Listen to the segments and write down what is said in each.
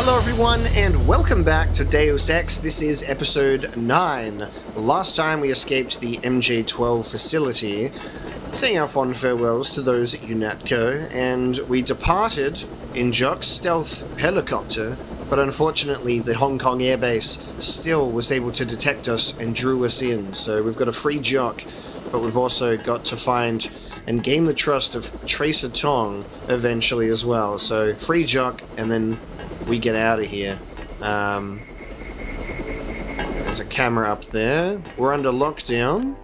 Hello, everyone, and welcome back to Deus Ex. This is episode 9. Last time we escaped the MJ12 facility, saying our fond farewells to those at UNATCO, and we departed in Jock's stealth helicopter, but unfortunately, the Hong Kong airbase still was able to detect us and drew us in. So we've got a free Jock, but we've also got to find and gain the trust of Tracer Tong eventually as well. So free Jock, and then we get out of here. Um, there's a camera up there. We're under lockdown.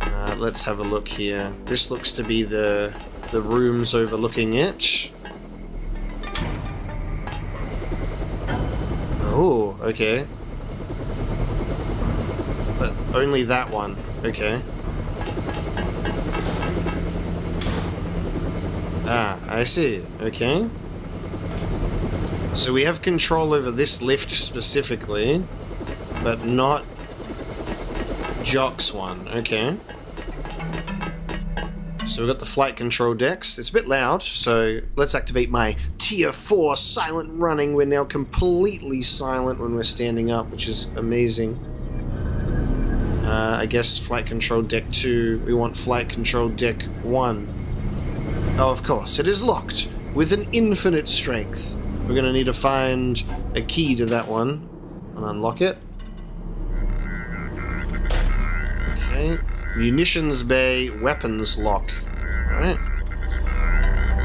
Uh, let's have a look here. This looks to be the the rooms overlooking it. Oh, okay. But only that one. Okay. Ah, I see. Okay. So we have control over this lift specifically, but not Jock's one. Okay. So we've got the flight control decks. It's a bit loud, so let's activate my tier 4 silent running. We're now completely silent when we're standing up, which is amazing. Uh, I guess flight control deck 2, we want flight control deck 1. Oh, of course, it is locked with an infinite strength. We're going to need to find a key to that one and unlock it. Okay. Munitions bay, weapons lock. Alright.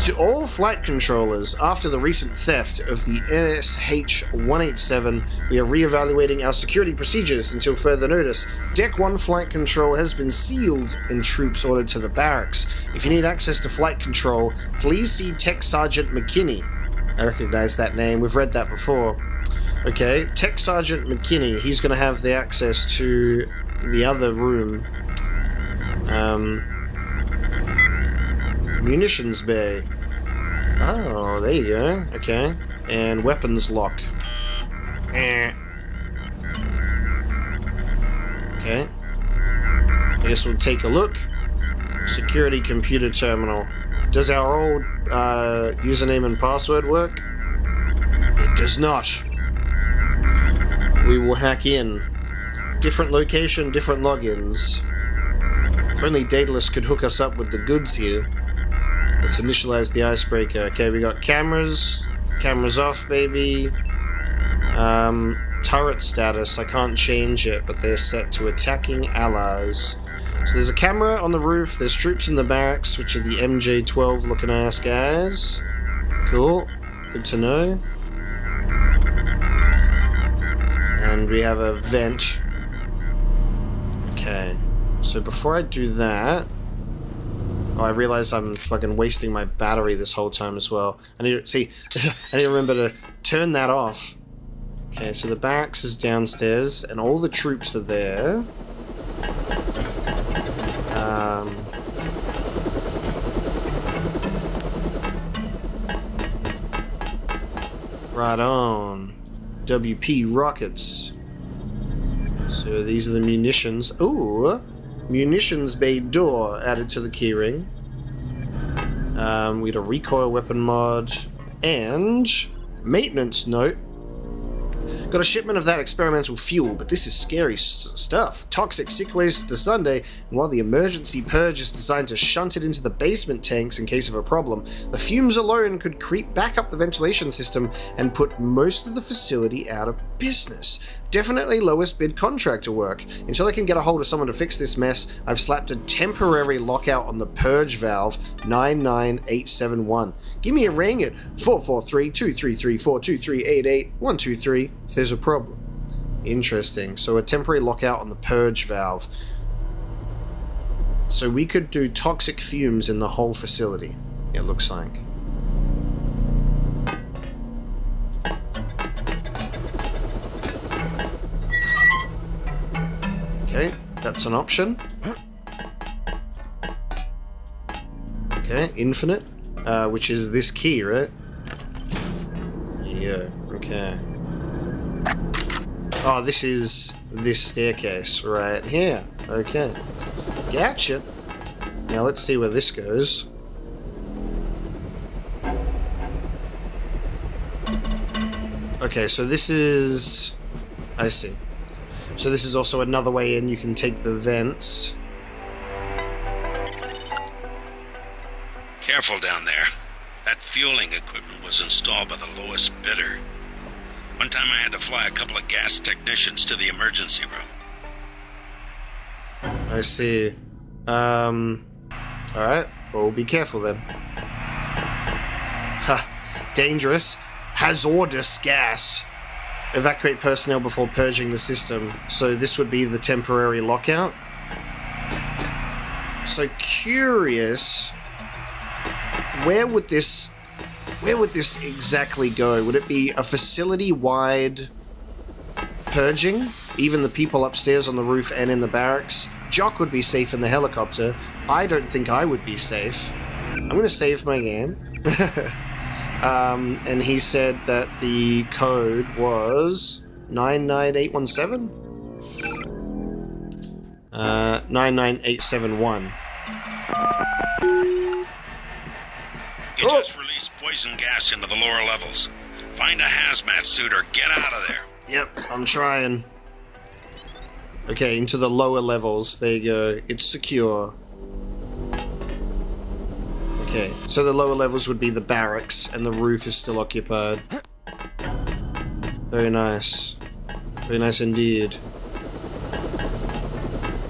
To all flight controllers, after the recent theft of the NSH-187, we are re-evaluating our security procedures until further notice. Deck 1 flight control has been sealed and troops ordered to the barracks. If you need access to flight control, please see Tech Sergeant McKinney. I recognize that name, we've read that before. Okay, Tech Sergeant McKinney, he's going to have the access to the other room. Um, munitions bay. Oh, there you go. Okay. And weapons lock. Eh. Okay. I guess we'll take a look. Security computer terminal. Does our old uh, username and password work? It does not. We will hack in. Different location, different logins. If only Daedalus could hook us up with the goods here. Let's initialize the icebreaker. Okay, we got cameras. Cameras off, baby. Um, turret status. I can't change it, but they're set to attacking allies. So there's a camera on the roof. There's troops in the barracks, which are the MJ-12 looking ass guys. Cool. Good to know. And we have a vent. Okay. So before I do that... Oh, I realize I'm fucking wasting my battery this whole time as well. I need to... See, I need to remember to turn that off. Okay, so the barracks is downstairs, and all the troops are there. Um... Right on. WP rockets. So these are the munitions. Ooh, munitions bay door added to the keyring. Um, we had a recoil weapon mod and maintenance note. Got a shipment of that experimental fuel, but this is scary st stuff. Toxic sick waste to Sunday, and while the emergency purge is designed to shunt it into the basement tanks in case of a problem, the fumes alone could creep back up the ventilation system and put most of the facility out of business. Definitely lowest bid contractor work. Until I can get a hold of someone to fix this mess, I've slapped a temporary lockout on the purge valve 99871. Give me a ring at 443-233-42388-123 if there's a problem. Interesting. So a temporary lockout on the purge valve. So we could do toxic fumes in the whole facility, it looks like. Okay, that's an option. Okay, infinite, uh, which is this key, right? Yeah, okay. Oh, this is this staircase right here. Okay. Gotcha. Now let's see where this goes. Okay, so this is... I see. So this is also another way in. You can take the vents. Careful down there. That fueling equipment was installed by the lowest bidder. One time I had to fly a couple of gas technicians to the emergency room. I see. Um... Alright, well, be careful then. Ha! Dangerous. Hazardous gas. Evacuate personnel before purging the system. So this would be the temporary lockout. So curious. Where would this where would this exactly go? Would it be a facility-wide purging? Even the people upstairs on the roof and in the barracks? Jock would be safe in the helicopter. I don't think I would be safe. I'm going to save my game. um, and he said that the code was 99817? Uh, 99871. You oh. just released poison gas into the lower levels. Find a hazmat suit or get out of there. Yep, I'm trying. Okay, into the lower levels. There you go. It's secure. Okay, so the lower levels would be the barracks, and the roof is still occupied. Very nice. Very nice indeed.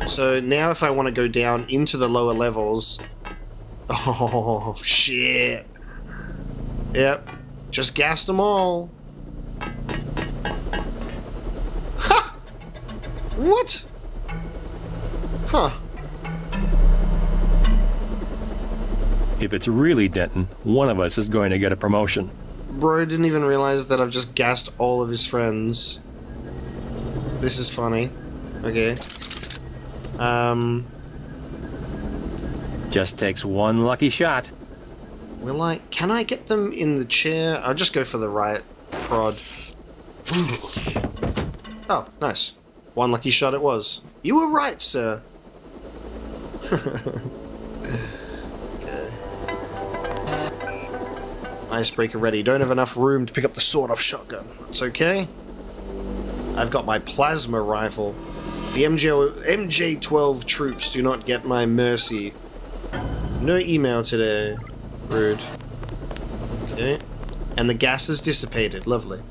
So now if I want to go down into the lower levels... Oh, shit. Yep. Just gassed them all. Ha! What? Huh. If it's really Denton, one of us is going to get a promotion. Bro didn't even realize that I've just gassed all of his friends. This is funny. Okay. Um. Just takes one lucky shot. Will I? Can I get them in the chair? I'll just go for the riot prod. oh, nice. One lucky shot it was. You were right, sir. Icebreaker ready. Don't have enough room to pick up the sawed-off shotgun. It's okay. I've got my plasma rifle. The MJ MJ-12 troops do not get my mercy. No email today. Rude. Okay. And the gas is dissipated. Lovely.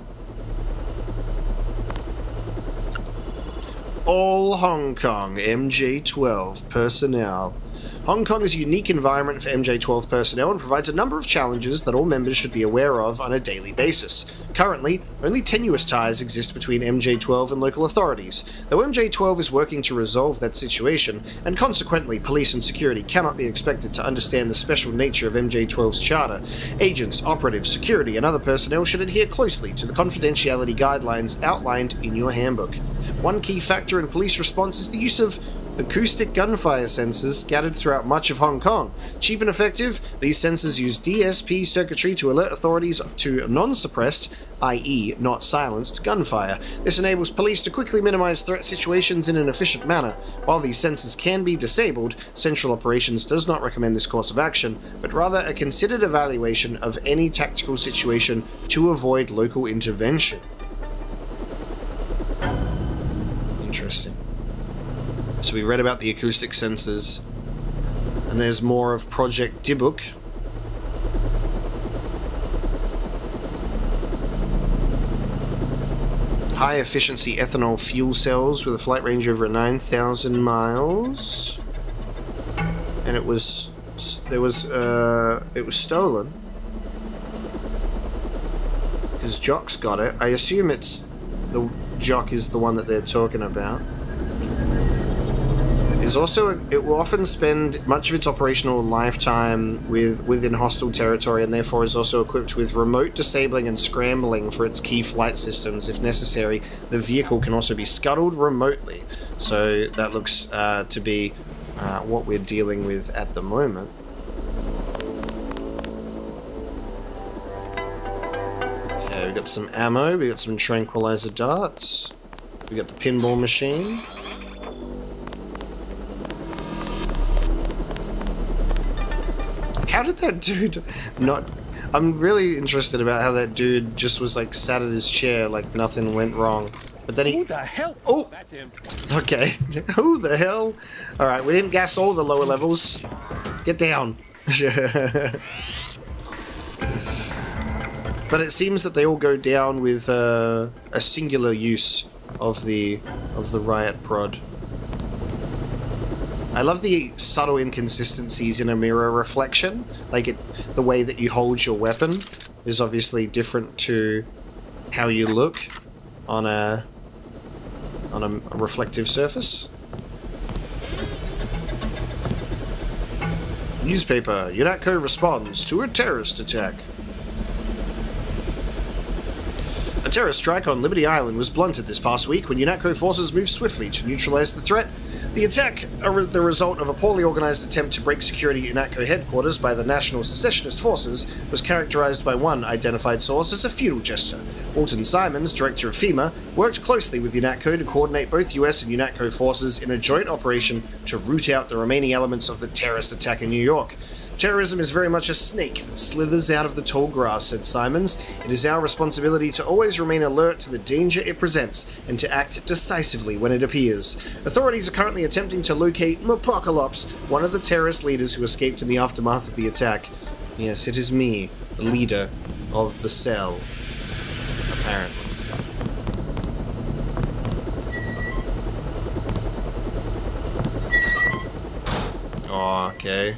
All Hong Kong MJ-12 personnel Hong Kong is a unique environment for MJ12 personnel and provides a number of challenges that all members should be aware of on a daily basis. Currently, only tenuous ties exist between MJ12 and local authorities, though MJ12 is working to resolve that situation, and consequently, police and security cannot be expected to understand the special nature of MJ12's charter. Agents, operatives, security, and other personnel should adhere closely to the confidentiality guidelines outlined in your handbook. One key factor in police response is the use of acoustic gunfire sensors scattered throughout much of Hong Kong. Cheap and effective, these sensors use DSP circuitry to alert authorities to non suppressed, i.e., not silenced, gunfire. This enables police to quickly minimize threat situations in an efficient manner. While these sensors can be disabled, Central Operations does not recommend this course of action, but rather a considered evaluation of any tactical situation to avoid local intervention. Interesting. So we read about the acoustic sensors, and there's more of Project Dibuk. High efficiency ethanol fuel cells with a flight range over 9,000 miles. And it was there was uh, it was stolen because Jock's got it. I assume it's the Jock is the one that they're talking about is also it will often spend much of its operational lifetime with within hostile territory and therefore is also equipped with remote disabling and scrambling for its key flight systems if necessary. The vehicle can also be scuttled remotely. So that looks uh, to be uh, what we're dealing with at the moment. Okay we got some ammo we got some tranquilizer darts we got the pinball machine How did that dude not I'm really interested about how that dude just was like sat at his chair like nothing went wrong. But then he. Who the hell? Oh! That's him. Okay. Who the hell? Alright, we didn't gas all the lower levels. Get down. but it seems that they all go down with uh, a singular use of the of the riot prod. I love the subtle inconsistencies in a mirror reflection. Like it, the way that you hold your weapon is obviously different to how you look on a on a, a reflective surface. Newspaper. UNATCO responds to a terrorist attack. A terrorist strike on Liberty Island was blunted this past week when UNATCO forces moved swiftly to neutralize the threat. The attack, the result of a poorly organized attempt to break security in UNATCO headquarters by the National Secessionist Forces, was characterized by one identified source as a futile gesture. Walton Simons, director of FEMA, worked closely with UNATCO to coordinate both US and UNATCO forces in a joint operation to root out the remaining elements of the terrorist attack in New York. Terrorism is very much a snake that slithers out of the tall grass, said Simons. It is our responsibility to always remain alert to the danger it presents and to act decisively when it appears. Authorities are currently attempting to locate Apocalypse, one of the terrorist leaders who escaped in the aftermath of the attack. Yes, it is me, the leader of the cell. Apparently. Okay.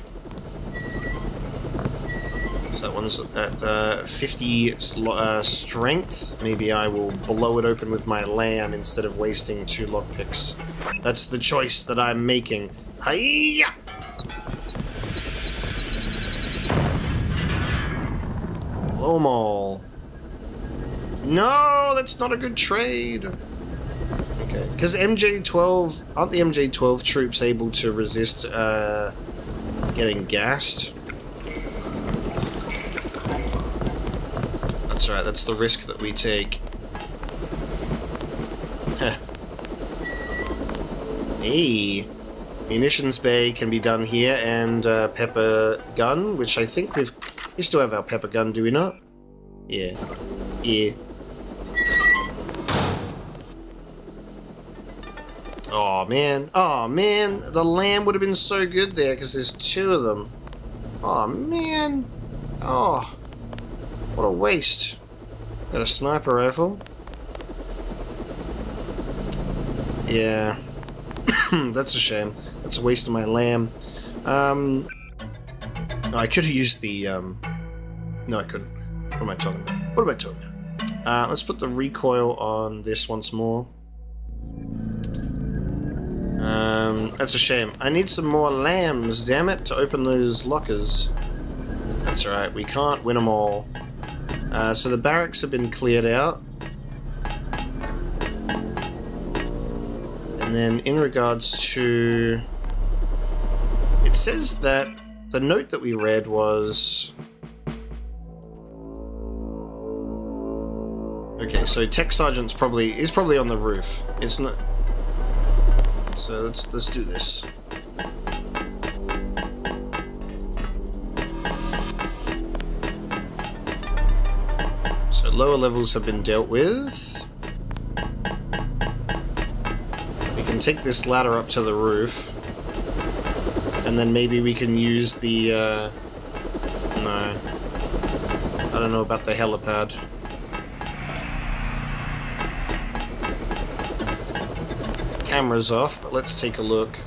That one's at uh, 50 sl- uh, strength. Maybe I will blow it open with my LAM instead of wasting two lockpicks. That's the choice that I'm making. Hiya! Blow 'em all. No, that's not a good trade. Okay, because MJ12 aren't the MJ12 troops able to resist uh, getting gassed? That's right, that's the risk that we take. Heh. hey! Munitions bay can be done here, and uh, pepper gun, which I think we've... We still have our pepper gun, do we not? Yeah. Yeah. Oh man, oh man, the LAM would have been so good there because there's two of them. Oh man, oh, what a waste. Got a sniper rifle. Yeah, that's a shame. That's a waste of my LAM. Um, I could have used the. Um, no, I couldn't. What am I talking about? What am I talking about? Uh, let's put the recoil on this once more. Um, that's a shame. I need some more LAMs, damn it, to open those lockers. That's alright, we can't win them all. Uh, so the barracks have been cleared out. And then in regards to... It says that the note that we read was... Okay, so Tech Sergeant's probably is probably on the roof. It's not so let's let's do this. So lower levels have been dealt with. We can take this ladder up to the roof. And then maybe we can use the uh no. I don't know about the helipad. camera's off, but let's take a look.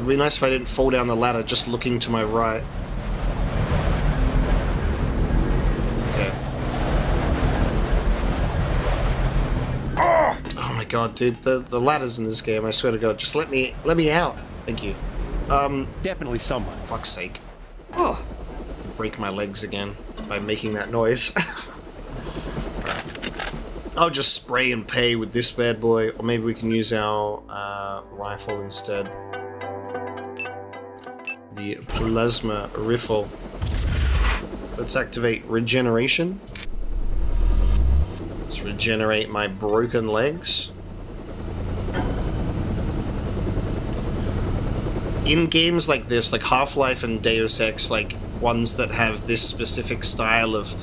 It would be nice if I didn't fall down the ladder just looking to my right. Okay. Oh! Oh my god, dude, the, the ladders in this game, I swear to god, just let me let me out. Thank you. Um Definitely someone. fuck's sake. Oh. Break my legs again by making that noise. I'll just spray and pay with this bad boy, or maybe we can use our uh, rifle instead. The plasma rifle. Let's activate regeneration. Let's regenerate my broken legs. in games like this, like Half-Life and Deus Ex, like ones that have this specific style of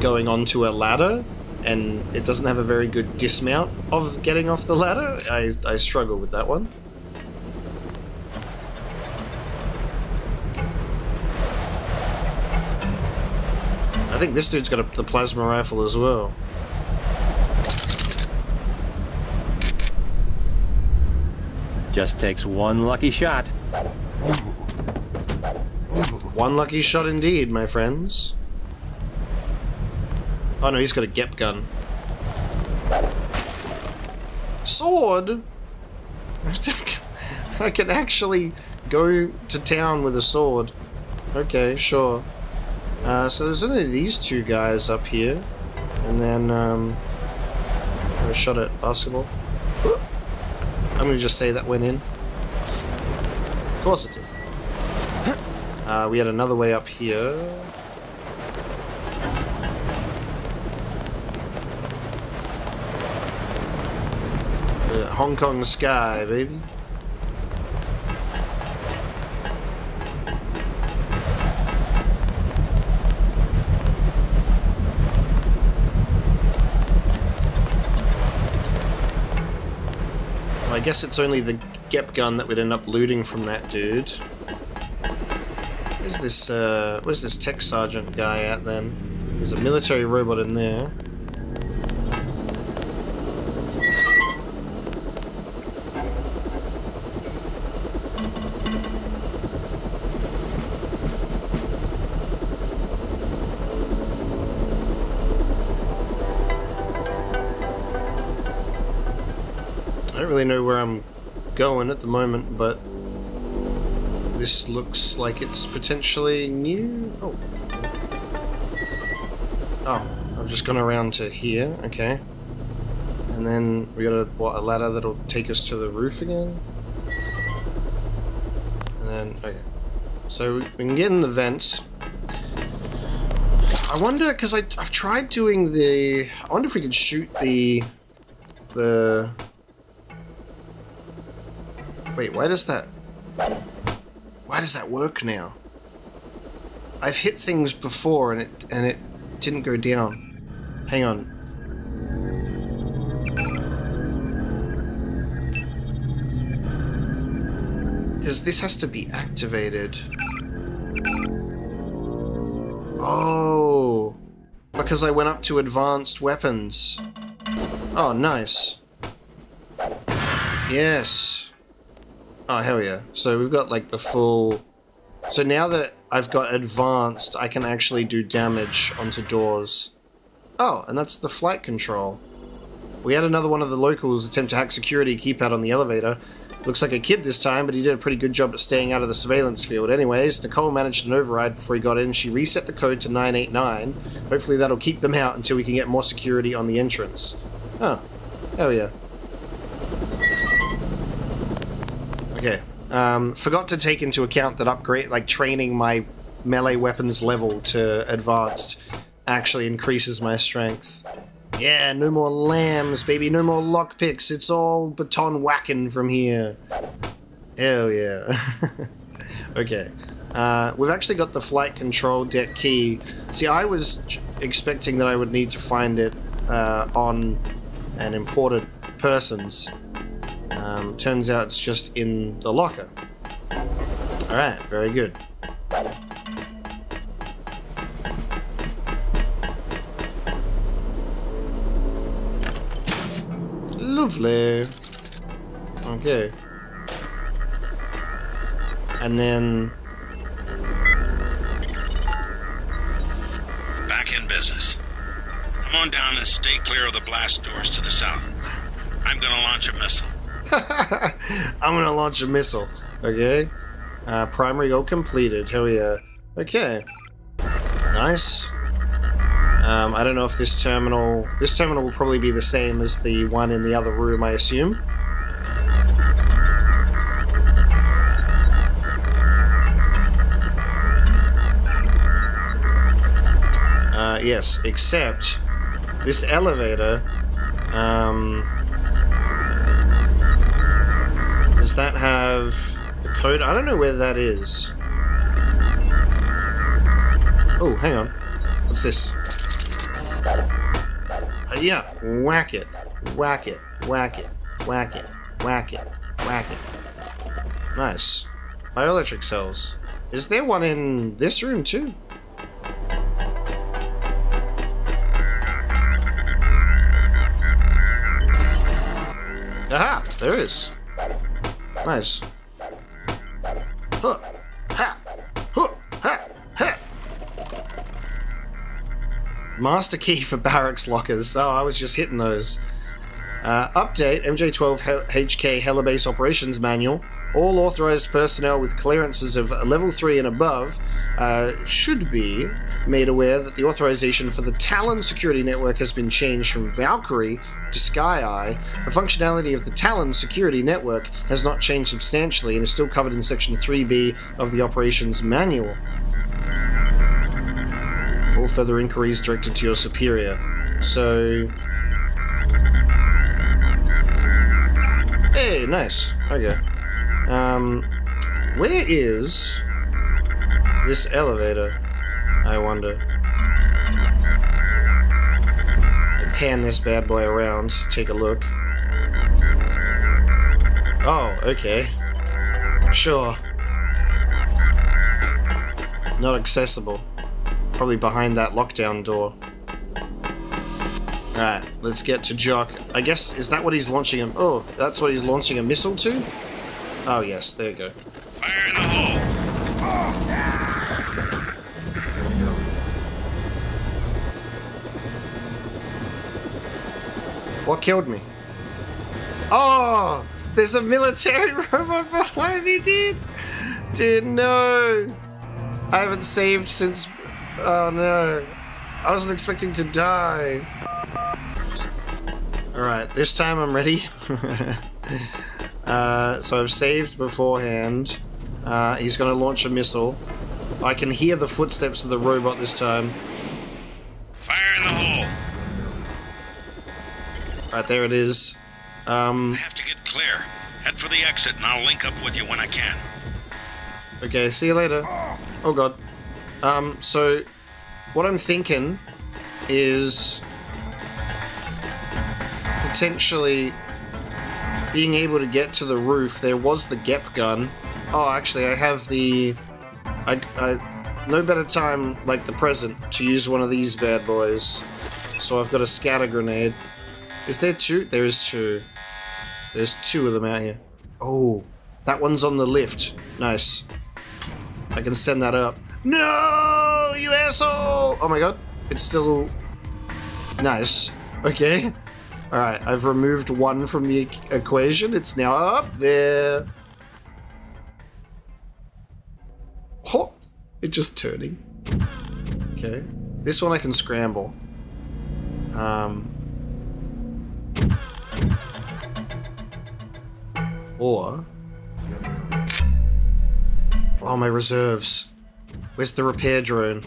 going onto a ladder, and it doesn't have a very good dismount of getting off the ladder, I, I struggle with that one. I think this dude's got a, the plasma rifle as well. Just takes one lucky shot. One lucky shot indeed, my friends. Oh no, he's got a GEP gun. Sword? I can actually go to town with a sword. Okay, sure. Uh, so there's only these two guys up here. And then, um... I shot at basketball. I'm gonna just say that went in. Of course it did. Uh, we had another way up here. Hong Kong sky, baby. Guess it's only the GEP gun that we'd end up looting from that dude. Where's this, uh, where's this tech sergeant guy at then? There's a military robot in there. At the moment, but this looks like it's potentially new. Oh. Oh, I've just gone around to here, okay. And then we got a, what, a ladder that'll take us to the roof again? And then, okay. So we can get in the vents. I wonder, because I've tried doing the... I wonder if we could shoot the... The... Wait, why does that... Why does that work now? I've hit things before and it and it didn't go down. Hang on. Because this has to be activated. Oh. Because I went up to advanced weapons. Oh, nice. Yes. Oh, hell yeah. So we've got like the full... So now that I've got advanced, I can actually do damage onto doors. Oh, and that's the flight control. We had another one of the locals attempt to hack security keypad on the elevator. Looks like a kid this time, but he did a pretty good job at staying out of the surveillance field. Anyways, Nicole managed an override before he got in. She reset the code to 989. Hopefully that'll keep them out until we can get more security on the entrance. Oh. Hell yeah. Okay. Um, forgot to take into account that upgrade, like training my melee weapons level to advanced actually increases my strength. Yeah, no more LAMs, baby, no more lockpicks. It's all baton whacking from here. Hell yeah. okay. Uh, we've actually got the flight control deck key. See, I was expecting that I would need to find it uh, on an imported person's. Um, turns out it's just in the locker. Alright, very good. Lovely. Okay. And then... Back in business. Come on down and stay clear of the blast doors to the south. I'm gonna launch a missile. I'm gonna launch a missile. Okay. Uh, primary goal completed. Hell yeah. Okay. Nice. Um, I don't know if this terminal... This terminal will probably be the same as the one in the other room, I assume. Uh, yes, except this elevator... Um, does that have... The code? I don't know where that is. Oh, hang on. What's this? Uh, yeah, whack it. Whack it. Whack it. Whack it. Whack it. Whack it. Nice. Bioelectric cells. Is there one in this room too? Aha! There is. Nice. Master key for barracks lockers. Oh, I was just hitting those. Uh, update MJ12 HK Helibase Operations Manual. All authorized personnel with clearances of level 3 and above uh, should be made aware that the authorization for the Talon security network has been changed from Valkyrie to SkyEye. The functionality of the Talon security network has not changed substantially and is still covered in Section 3B of the Operations Manual. All further inquiries directed to your superior. So. Hey, nice. Okay. Um, where is this elevator? I wonder. I pan this bad boy around, take a look. Oh, okay. Sure. Not accessible. Probably behind that lockdown door. Alright, let's get to Jock. I guess, is that what he's launching him? Oh, that's what he's launching a missile to? Oh, yes, there you go. Fire in the hole! What killed me? Oh! There's a military robot behind me, dude! Dude, no! I haven't saved since... Oh, no. I wasn't expecting to die. Alright, this time I'm ready. uh, so I've saved beforehand. Uh, he's going to launch a missile. I can hear the footsteps of the robot this time. Fire in the hole! Right, there it is. Um, I have to get clear. Head for the exit and I'll link up with you when I can. Okay, see you later. Oh god. Um, so what I'm thinking is potentially being able to get to the roof. There was the GEP gun. Oh, actually, I have the. I, I no better time like the present to use one of these bad boys. So I've got a scatter grenade. Is there two? There is two. There's two of them out here. Oh, that one's on the lift. Nice. I can send that up. No, you asshole! Oh my god, it's still nice. Okay. All right, I've removed one from the equation. It's now up there. Oh, it's just turning. Okay, this one I can scramble. Um, or oh my reserves. Where's the repair drone?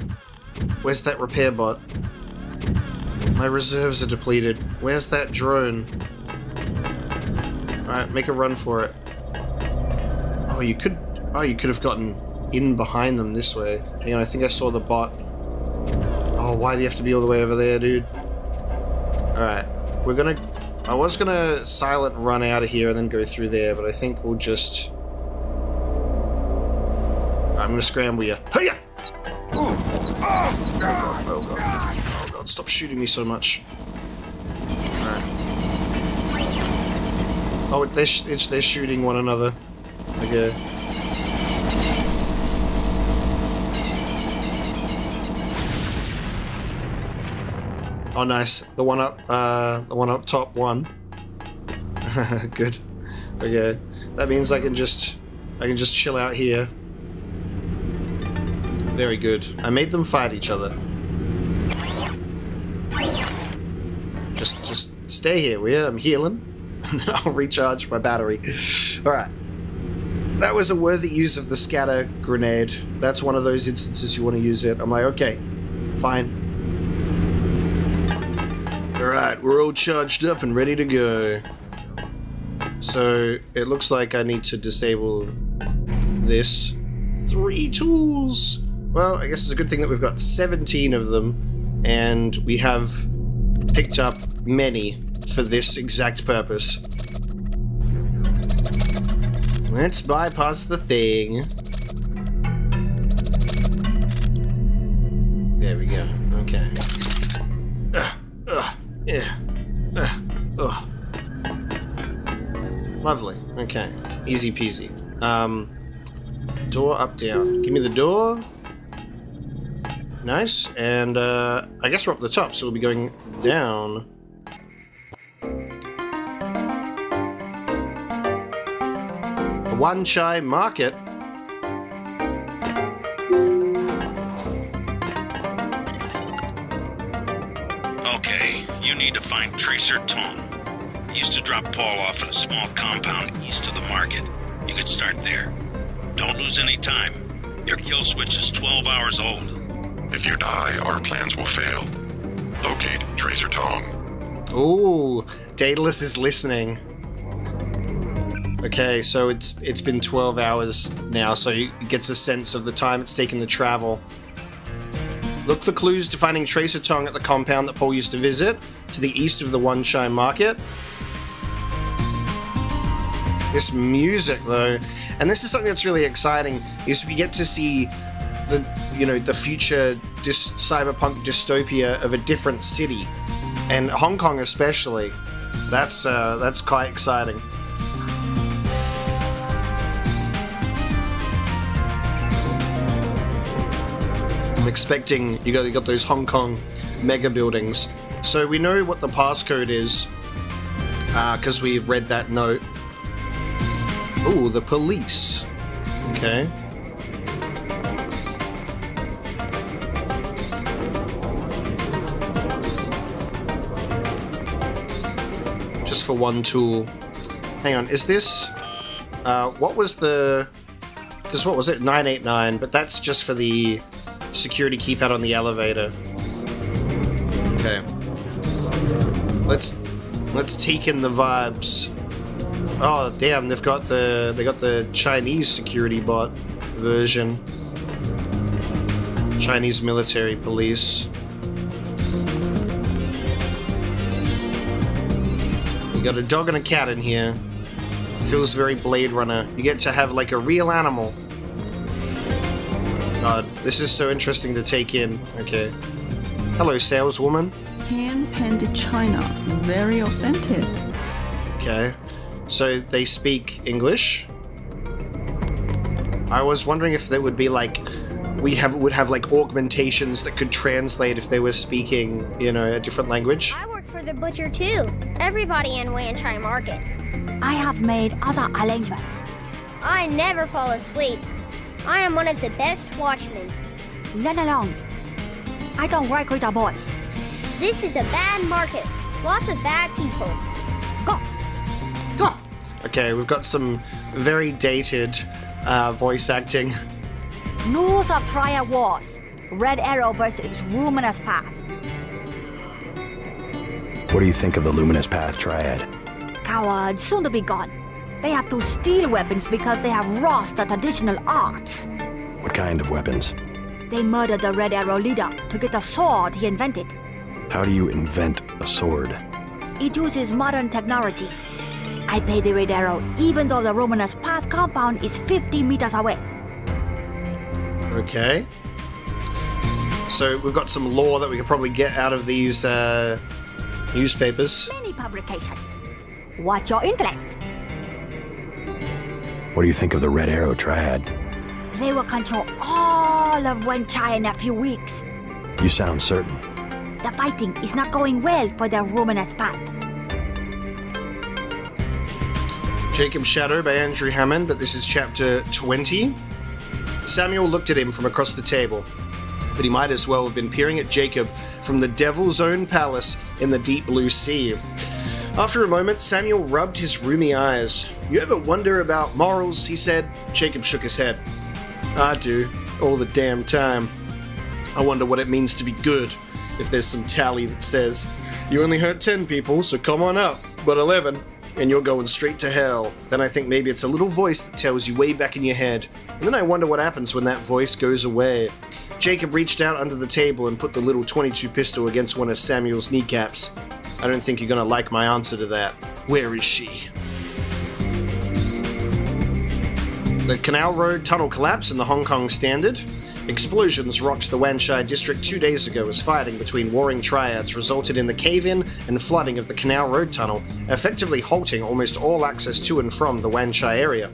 Where's that repair bot? My reserves are depleted. Where's that drone? Alright, make a run for it. Oh, you could... Oh, you could have gotten in behind them this way. Hang on, I think I saw the bot. Oh, why do you have to be all the way over there, dude? Alright, we're gonna... I was gonna silent run out of here and then go through there, but I think we'll just... I'm gonna scramble you. Hiya! Oh oh oh ah. god, ah. ah. Stop shooting me so much. Oh, they're, sh they're shooting one another. Okay. Oh, nice. The one up, uh, the one up top one. Good. Okay. That means I can just, I can just chill out here. Very good. I made them fight each other. Just, just stay here? I'm healing. And I'll recharge my battery. Alright. That was a worthy use of the scatter grenade. That's one of those instances you want to use it. I'm like, okay, fine. Alright, we're all charged up and ready to go. So, it looks like I need to disable this. Three tools! Well, I guess it's a good thing that we've got 17 of them, and we have picked up many for this exact purpose. Let's bypass the thing. There we go. Okay. Ugh, ugh, yeah. Ugh, ugh. Lovely. Okay. Easy peasy. Um, door up, down. Give me the door. Nice. And uh, I guess we're up the top, so we'll be going down. Wan Chai Market. Okay, you need to find Tracer Tong. He used to drop Paul off at a small compound east of the market. You could start there. Don't lose any time. Your kill switch is 12 hours old. If you die, our plans will fail. Locate Tracer Tong. Ooh, Daedalus is listening. Okay, so it's it's been 12 hours now, so he gets a sense of the time it's taken to travel. Look for clues to finding Tracer Tong at the compound that Paul used to visit, to the east of the Wan Chai Market. This music, though, and this is something that's really exciting, is we get to see the you know the future cyberpunk dystopia of a different city, and Hong Kong especially. That's uh, that's quite exciting. I'm expecting you got you got those Hong Kong mega buildings. So we know what the passcode is because we read that note. Oh, the police. Okay. Just for one tool. Hang on, is this? Uh, what was the? Because what was it? 989, but that's just for the security keypad on the elevator. Okay. Let's let's take in the vibes. Oh damn, they've got the they got the Chinese security bot version. Chinese military police. You got a dog and a cat in here. Feels very Blade Runner. You get to have like a real animal. God, this is so interesting to take in. Okay. Hello, saleswoman. Hand painted china, very authentic. Okay. So they speak English. I was wondering if there would be like we have would have like augmentations that could translate if they were speaking, you know, a different language. I work for the butcher too. Everybody in Wan Chai Market. I have made other arrangements. I never fall asleep. I am one of the best watchmen. Let alone. I don't work with the boys. This is a bad market. Lots of bad people. Go. Oh, okay, we've got some very dated uh, voice acting. Rules of Triad Wars. Red Arrow versus Luminous Path. What do you think of the Luminous Path Triad? Coward, soon to be gone. They have to steal weapons because they have lost the traditional arts. What kind of weapons? They murdered the Red Arrow leader to get the sword he invented. How do you invent a sword? It uses modern technology. I paid the Red Arrow even though the Luminous Path compound is 50 meters away. Okay. So we've got some lore that we could probably get out of these uh, newspapers. Many publication. What's your interest? What do you think of the Red Arrow Triad? They will control all of Wan Chai in a few weeks. You sound certain. The fighting is not going well for the Luminous Path. Jacob Shadow by Andrew Hammond, but this is chapter 20. Samuel looked at him from across the table, but he might as well have been peering at Jacob from the Devil's Own palace in the deep blue sea. After a moment, Samuel rubbed his rheumy eyes. You ever wonder about morals? he said. Jacob shook his head. I do, all the damn time. I wonder what it means to be good, if there's some tally that says, you only hurt 10 people, so come on up, but 11, and you're going straight to hell. Then I think maybe it's a little voice that tells you way back in your head. And then I wonder what happens when that voice goes away. Jacob reached out under the table and put the little 22 pistol against one of Samuel's kneecaps. I don't think you're gonna like my answer to that. Where is she? The Canal Road tunnel collapse in the Hong Kong Standard. Explosions rocked the Wan Chai district two days ago as fighting between warring triads resulted in the cave in and flooding of the Canal Road tunnel, effectively halting almost all access to and from the Wan Chai area.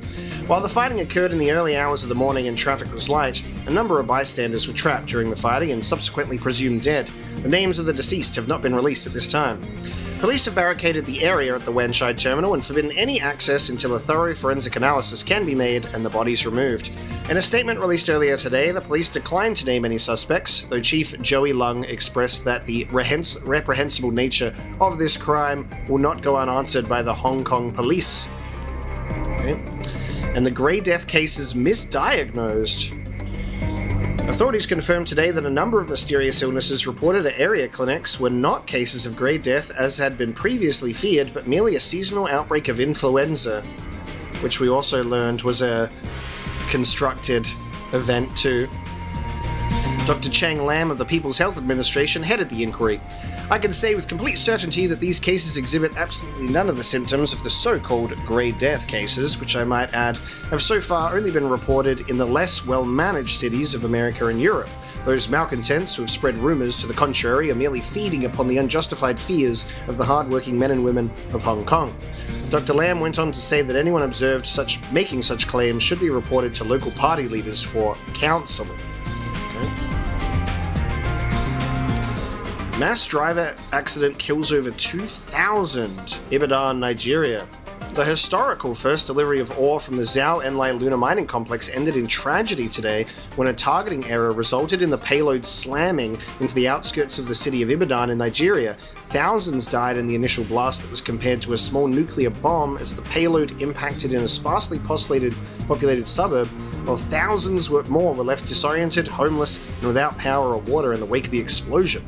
While the fighting occurred in the early hours of the morning and traffic was light, a number of bystanders were trapped during the fighting and subsequently presumed dead. The names of the deceased have not been released at this time. Police have barricaded the area at the Wan Chai terminal and forbidden any access until a thorough forensic analysis can be made and the bodies removed. In a statement released earlier today, the police declined to name any suspects, though Chief Joey Lung expressed that the rehens- reprehensible nature of this crime will not go unanswered by the Hong Kong police. Okay. And the Grey Death case is misdiagnosed. Authorities confirmed today that a number of mysterious illnesses reported at area clinics were not cases of grey death as had been previously feared, but merely a seasonal outbreak of influenza, which we also learned was a constructed event too. Dr. Chang Lam of the People's Health Administration headed the inquiry. I can say with complete certainty that these cases exhibit absolutely none of the symptoms of the so called Grey Death cases, which I might add have so far only been reported in the less well managed cities of America and Europe. Those malcontents who have spread rumours to the contrary are merely feeding upon the unjustified fears of the hardworking men and women of Hong Kong. Dr. Lam went on to say that anyone observed such making such claims should be reported to local party leaders for counselling. Mass driver accident kills over 2,000. Ibadan, Nigeria. The historical first delivery of ore from the Zhao Enlai lunar mining complex ended in tragedy today when a targeting error resulted in the payload slamming into the outskirts of the city of Ibadan in Nigeria. Thousands died in the initial blast that was compared to a small nuclear bomb as the payload impacted in a sparsely populated, populated suburb, while thousands more were left disoriented, homeless, and without power or water in the wake of the explosion.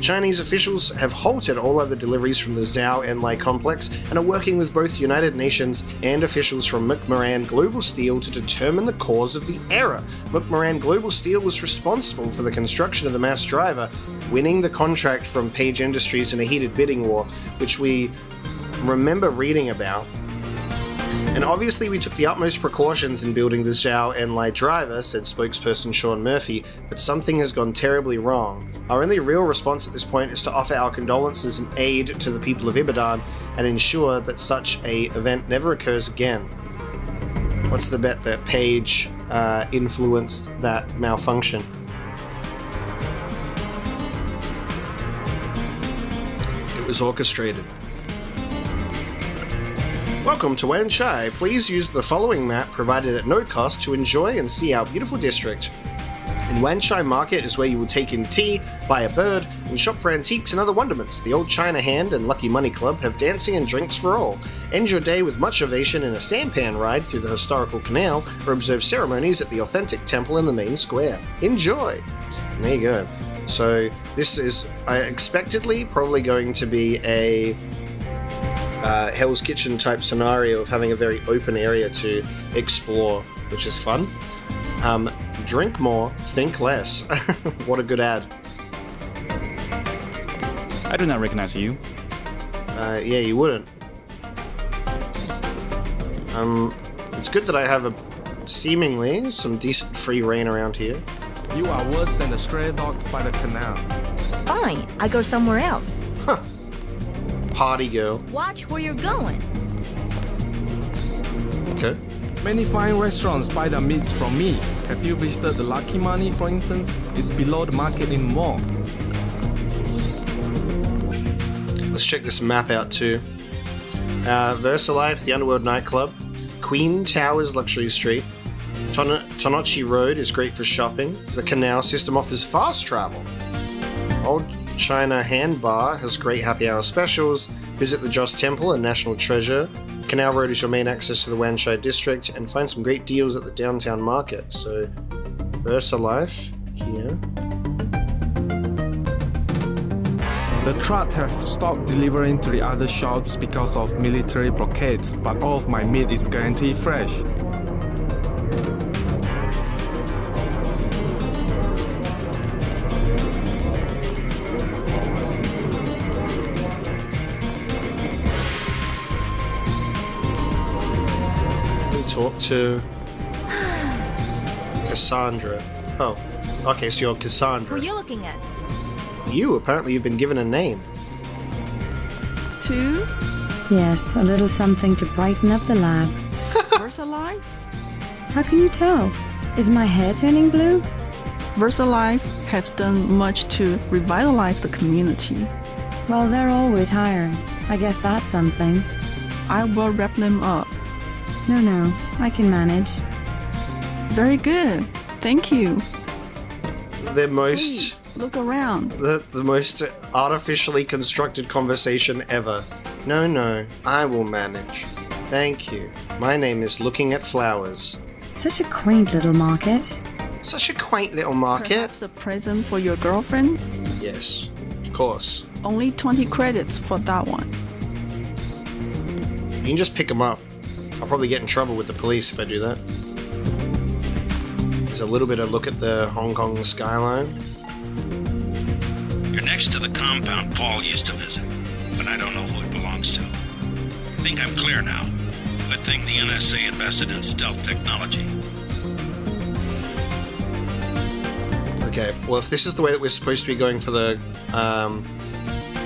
Chinese officials have halted all other deliveries from the Zhao Enlai complex and are working with both United Nations and officials from McMoran Global Steel to determine the cause of the error. McMoran Global Steel was responsible for the construction of the mass driver, winning the contract from Page Industries in a heated bidding war, which we remember reading about and obviously, we took the utmost precautions in building the Zhao Enlai driver, said spokesperson Sean Murphy, but something has gone terribly wrong. Our only real response at this point is to offer our condolences and aid to the people of Ibadan and ensure that such a event never occurs again. What's the bet that Page uh, influenced that malfunction? It was orchestrated. Welcome to Wan Chai. Please use the following map provided at no cost to enjoy and see our beautiful district. In Wan Chai Market is where you will take in tea, buy a bird, and shop for antiques and other wonderments. The Old China Hand and Lucky Money Club have dancing and drinks for all. End your day with much ovation in a sampan ride through the historical canal, or observe ceremonies at the authentic temple in the main square. Enjoy! And there you go. So this is uh, expectedly probably going to be a uh, Hell's Kitchen type scenario of having a very open area to explore, which is fun. Um, drink more, think less. what a good ad. I do not recognize you. Uh, yeah, you wouldn't. Um, it's good that I have a seemingly some decent free reign around here. You are worse than the stray dogs by the canal. Fine, I go somewhere else. Huh. Party girl. Watch where you're going. Okay. Many fine restaurants buy their meats from me. Have you visited the Lucky Money, for instance? It's below the market in mall. Let's check this map out too. Uh, VersaLife, the Underworld nightclub. Queen Towers Luxury Street. Ton- Tonnochi Road is great for shopping. The canal system offers fast travel. Old China Hand Bar has great happy hour specials. Visit the Joss Temple and National Treasure. Canal Road is your main access to the Wan Chai district, and find some great deals at the downtown market. So, Ursa VersaLife here. The truck have stopped delivering to the other shops because of military blockades, but all of my meat is guaranteed fresh. To Cassandra. Oh, okay, so you're Cassandra. Who Cassandra. are you looking at? You, apparently, you've been given a name. Two, Yes, a little something to brighten up the lab. VersaLife. How can you tell? Is my hair turning blue? VersaLife has done much to revitalize the community. Well, they're always hiring. I guess that's something. I will wrap them up. No, no, I can manage. Very good. Thank you. The most Please, look around. the, the most artificially constructed conversation ever. No, no, I will manage. Thank you. My name is Looking at Flowers. Such a quaint little market. Such a quaint little market. Perhaps a present for your girlfriend? Yes, of course. Only 20 credits for that one. You can just pick them up. I'll probably get in trouble with the police if I do that. There's a little bit of look at the Hong Kong skyline. You're next to the compound Paul used to visit, but I don't know who it belongs to. I think I'm clear now. Good thing the NSA invested in stealth technology. Okay, well, if this is the way that we're supposed to be going for the um,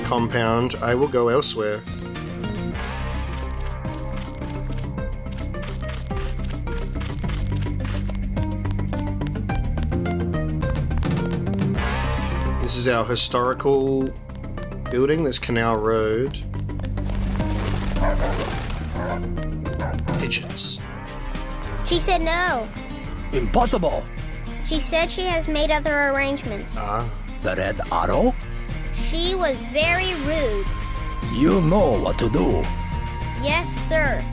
compound, I will go elsewhere. Is our historical building, this Canal Road. Pigeons. She said no. Impossible. She said she has made other arrangements. Ah. The Red Arrow? She was very rude. You know what to do. Yes, sir.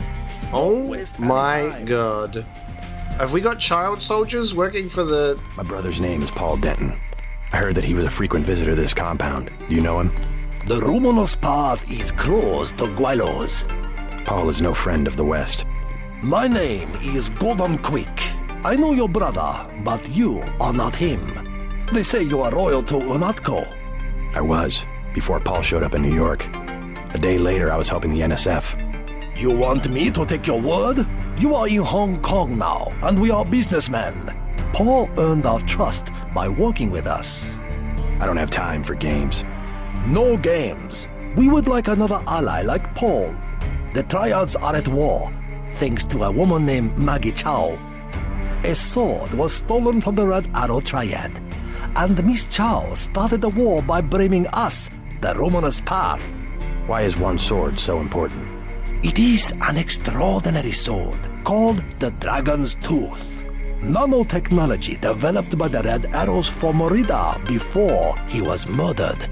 Oh my god. Have we got child soldiers working for the. My brother's name is Paul Denton. I heard that he was a frequent visitor to this compound. Do you know him? The Romanos path is closed to gweilos. Paul is no friend of the West. My name is Gordon Quick. I know your brother, but you are not him. They say you are loyal to UNATCO. I was, before Paul showed up in New York. A day later, I was helping the NSF. You want me to take your word? You are in Hong Kong now, and we are businessmen. Paul earned our trust by working with us. I don't have time for games. No games. We would like another ally like Paul. The triads are at war, thanks to a woman named Maggie Chow. A sword was stolen from the Red Arrow Triad, and Miss Chow started the war by blaming us, the Romanus Path. Why is one sword so important? It is an extraordinary sword called the Dragon's Tooth. Nanotechnology developed by the Red Arrows for Morida before he was murdered.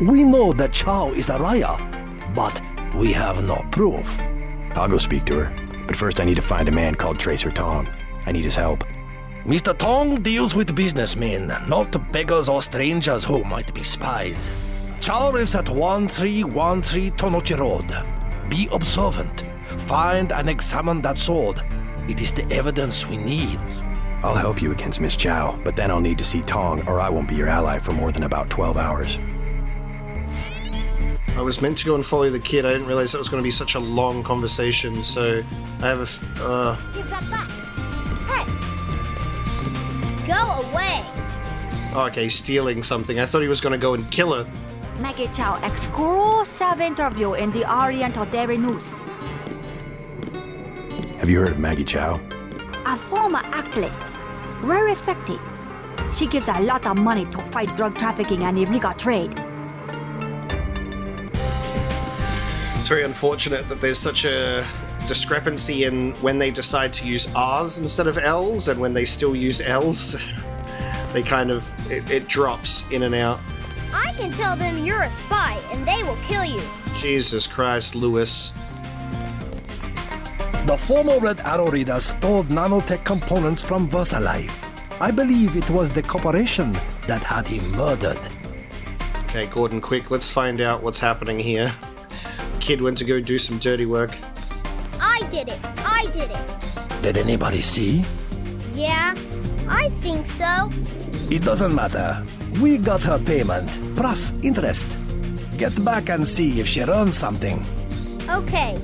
We know that Chow is a liar, but we have no proof. I'll go speak to her. But first, I need to find a man called Tracer Tong. I need his help. Mr. Tong deals with businessmen, not beggars or strangers who might be spies. Chow lives at 1313 Tonnochi Road. Be observant. Find and examine that sword. It is the evidence we need. I'll help you against Miss Chow, but then I'll need to see Tong, or I won't be your ally for more than about 12 hours. I was meant to go and follow the kid. I didn't realize that was going to be such a long conversation. So I have a. F- uh, Give that back. Hey! Go away. oh, okay, stealing something. I thought he was going to go and kill her. Maggie Chow exclusive interview in the Oriental Daily News. Have you heard of Maggie Chow? A former actress, well respected. She gives a lot of money to fight drug trafficking and illegal trade. It's very unfortunate that there's such a discrepancy in when they decide to use R's instead of L's and when they still use L's. they kind of. It, it drops in and out. I can tell them you're a spy and they will kill you. Jesus Christ, Lewis. The former Red Arrow Reader stole nanotech components from VersaLife. I believe it was the corporation that had him murdered. Okay, Gordon, quick, let's find out what's happening here. Kid went to go do some dirty work. I did it. I did it. Did anybody see? Yeah, I think so. It doesn't matter. We got her payment, plus interest. Get back and see if she runs something. Okay.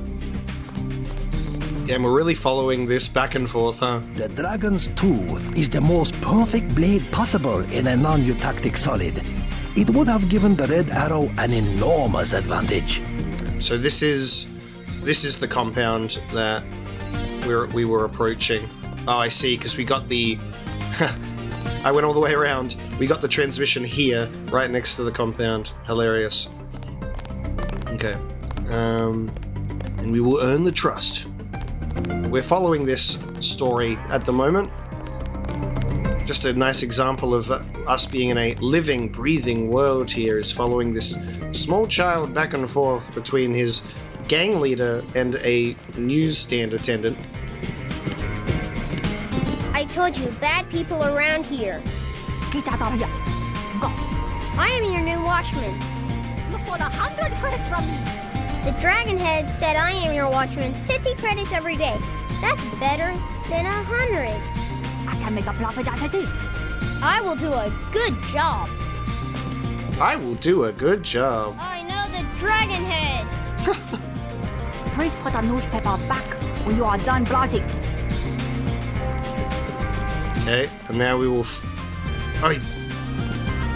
Damn, we're really following this back and forth, huh? The Dragon's Tooth is the most perfect blade possible in a non-eutactic solid. It would have given the Red Arrow an enormous advantage. So this is this is the compound that we're we were approaching. Oh, I see, because we got the I went all the way around. We got the transmission here, right next to the compound. Hilarious. Okay. Um and we will earn the trust. We're following this story at the moment. Just a nice example of us being in a living, breathing world here is following this small child back and forth between his gang leader and a newsstand attendant. I told you, bad people around here. Get out of here. Go. I am your new watchman. Look for the hundred credits from me. The Dragonhead said I am your watchman 50 credits every day. That's better than a hundred. I can make a profit as it is. I will do a good job. I will do a good job. I know the Dragonhead. Please put the newspaper back when you are done browsing. Okay, and now we will. F- oh, he-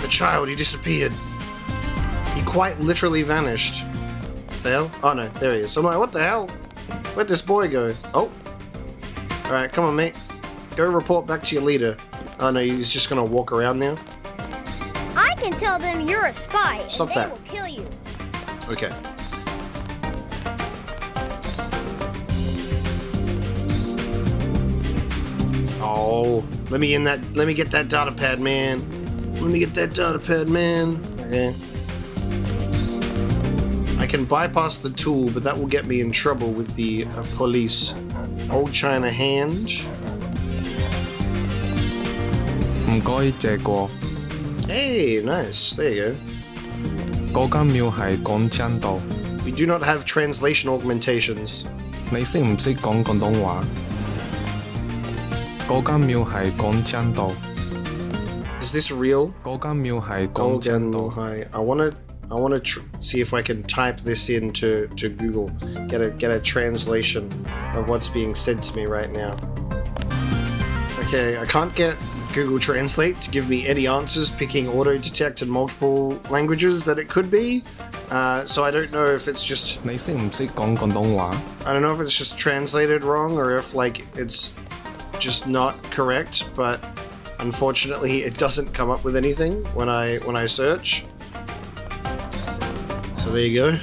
the child, he disappeared. He quite literally vanished. The hell? Oh no, there he is. I'm like, what the hell? Where'd this boy go? Oh. Alright, come on, mate. Go report back to your leader. Oh no, he's just gonna walk around now. I can tell them you're a spy. Stop they that. will kill you. Okay. Oh, let me in that. Let me get that data pad, man. Let me get that data pad, man. Okay. I can bypass the tool, but that will get me in trouble with the uh, police. Old China hand. 唔该借过， Hey, nice. There you go. 嗰间庙系广真道。 We do not have translation augmentations. 你识唔识讲广东话？嗰间庙系广真道。 Is this real? 嗰间庙系广真 Golden 道。 High. I want to. I want to tr- see if I can type this into to Google, get a get a translation of what's being said to me right now. Okay, I can't get Google Translate to give me any answers, picking auto detect in multiple languages that it could be. Uh, so I don't know if it's just 你识唔识讲广东话？ I don't know if it's just translated wrong or if like it's just not correct, but unfortunately it doesn't come up with anything when I when I search. There you go.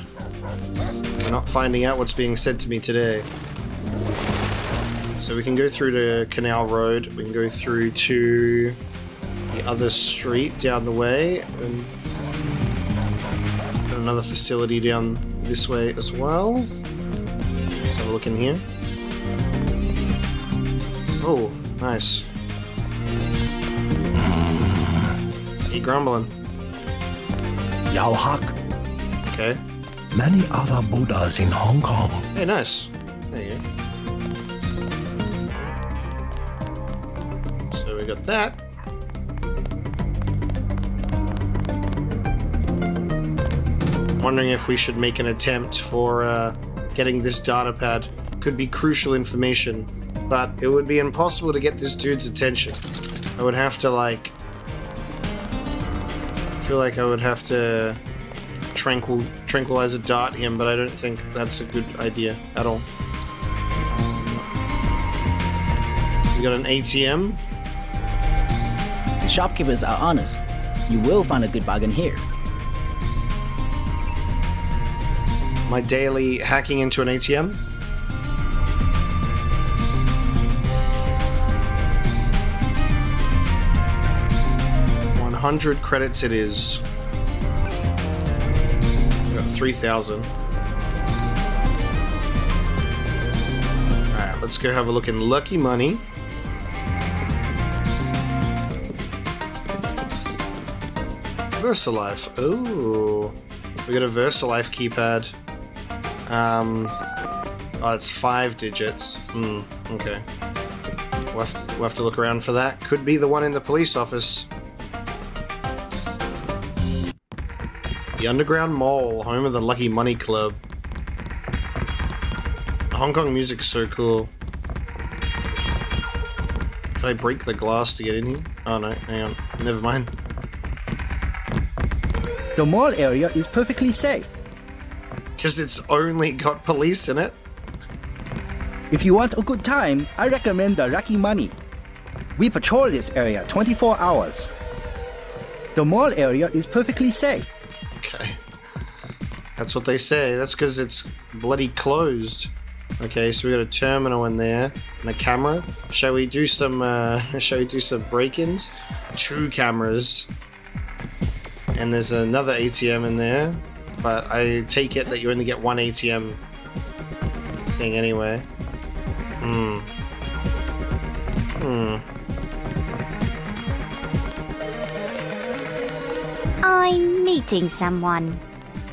We're not finding out what's being said to me today. So we can go through to Canal Road, we can go through to the other street down the way and another facility down this way as well. Let's have a look in here. Oh, nice. He grumbling. Yao Okay. Many other Buddhas in Hong Kong. Hey, nice. There you go. So we got that. Wondering if we should make an attempt for uh, getting this data pad. Could be crucial information, but it would be impossible to get this dude's attention. I would have to like. Feel like I would have to tranquil tranquilizer dart him, but I don't think that's a good idea at all. Um, we got an ATM. The shopkeepers are honest. You will find a good bargain here. My daily hacking into an ATM. One hundred credits it is. We got three thousand. Alright, let's go have a look in Lucky Money. VersaLife. Oh, we got a VersaLife keypad. Um, oh, it's five digits. Hmm. Okay. We'll have, to, we'll have to look around for that. Could be the one in the police office. The Underground Mall, home of the Lucky Money Club. Hong Kong music's so cool. Can I break the glass to get in here? Oh no, hang on. Never mind. The mall area is perfectly safe. Because it's only got police in it? If you want a good time, I recommend the Lucky Money. We patrol this area 24 hours. The mall area is perfectly safe. Okay. That's what they say. That's because it's bloody closed. Okay, so we got a terminal in there and a camera. Shall we do some? Uh, shall we do some break-ins? Two cameras, and there's another ATM in there. But I take it that you only get one ATM thing anyway. Hmm. Hmm. I'm meeting someone.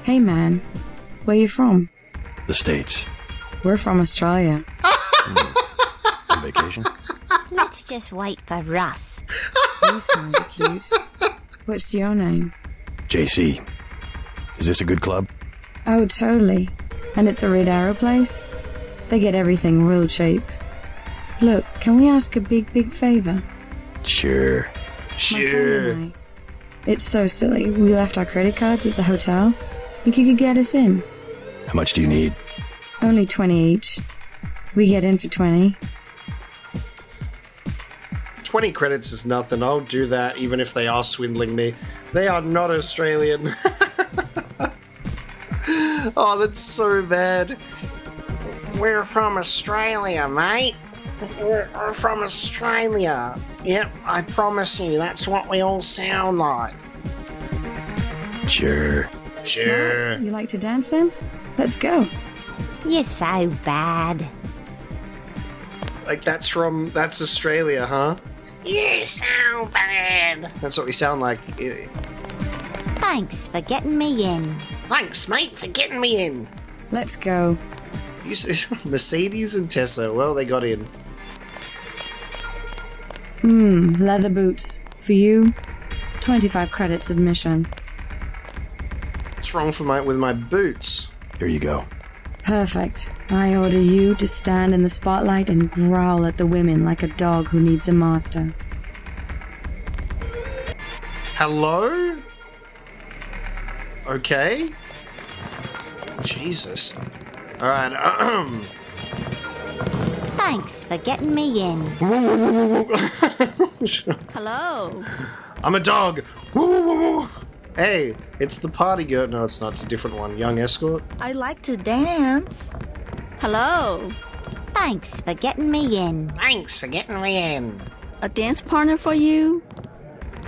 Hey man, where you from? The States. We're from Australia. On vacation? Let's just wait for Russ. He's kinda cute. What's your name? JC. Is this a good club? Oh, totally. And it's a Red Arrow place? They get everything real cheap. Look, can we ask a big, big favor? Sure. My friend and I. It's so silly. We left our credit cards at the hotel. Think you could get us in? How much do you need? Only 20 each. We get in for 20. 20 credits is nothing. I'll do that even if they are swindling me. They are not Australian. oh, that's so bad. We're from Australia, mate. We're, we're from Australia. Yep, I promise you, that's what we all sound like. Sure. Sure. You like to dance then? Let's go. You're so bad. Like that's from that's Australia, huh? You're so bad. That's what we sound like. Thanks for getting me in. Thanks, mate, for getting me in. Let's go. You see, Mercedes and Tessa. Well, they got in. Hmm, leather boots. For you, 25 credits admission. What's wrong for my with my boots? Here you go. Perfect. I order you to stand in the spotlight and growl at the women like a dog who needs a master. Hello? Okay. Jesus. All right. Um. Thanks for getting me in. Hello. I'm a dog. Woo, woo, woo, woo. Hey, it's the party girl. No, it's not. It's a different one. Young escort. I like to dance. Hello. Thanks for getting me in. Thanks for getting me in. A dance partner for you?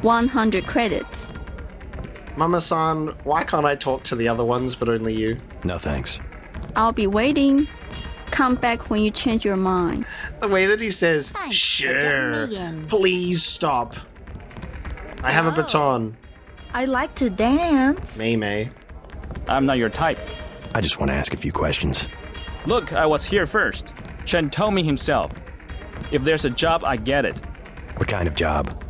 100 credits. Mama-san, why can't I talk to the other ones but only you? No thanks. I'll be waiting. Come back when you change your mind. The way that he says, sure, getting me in. please stop. I have a oh. baton. I like to dance. May May. I'm not your type. I just want to ask a few questions. Look, I was here first. Chen told me himself. If there's a job, I get it. What kind of job?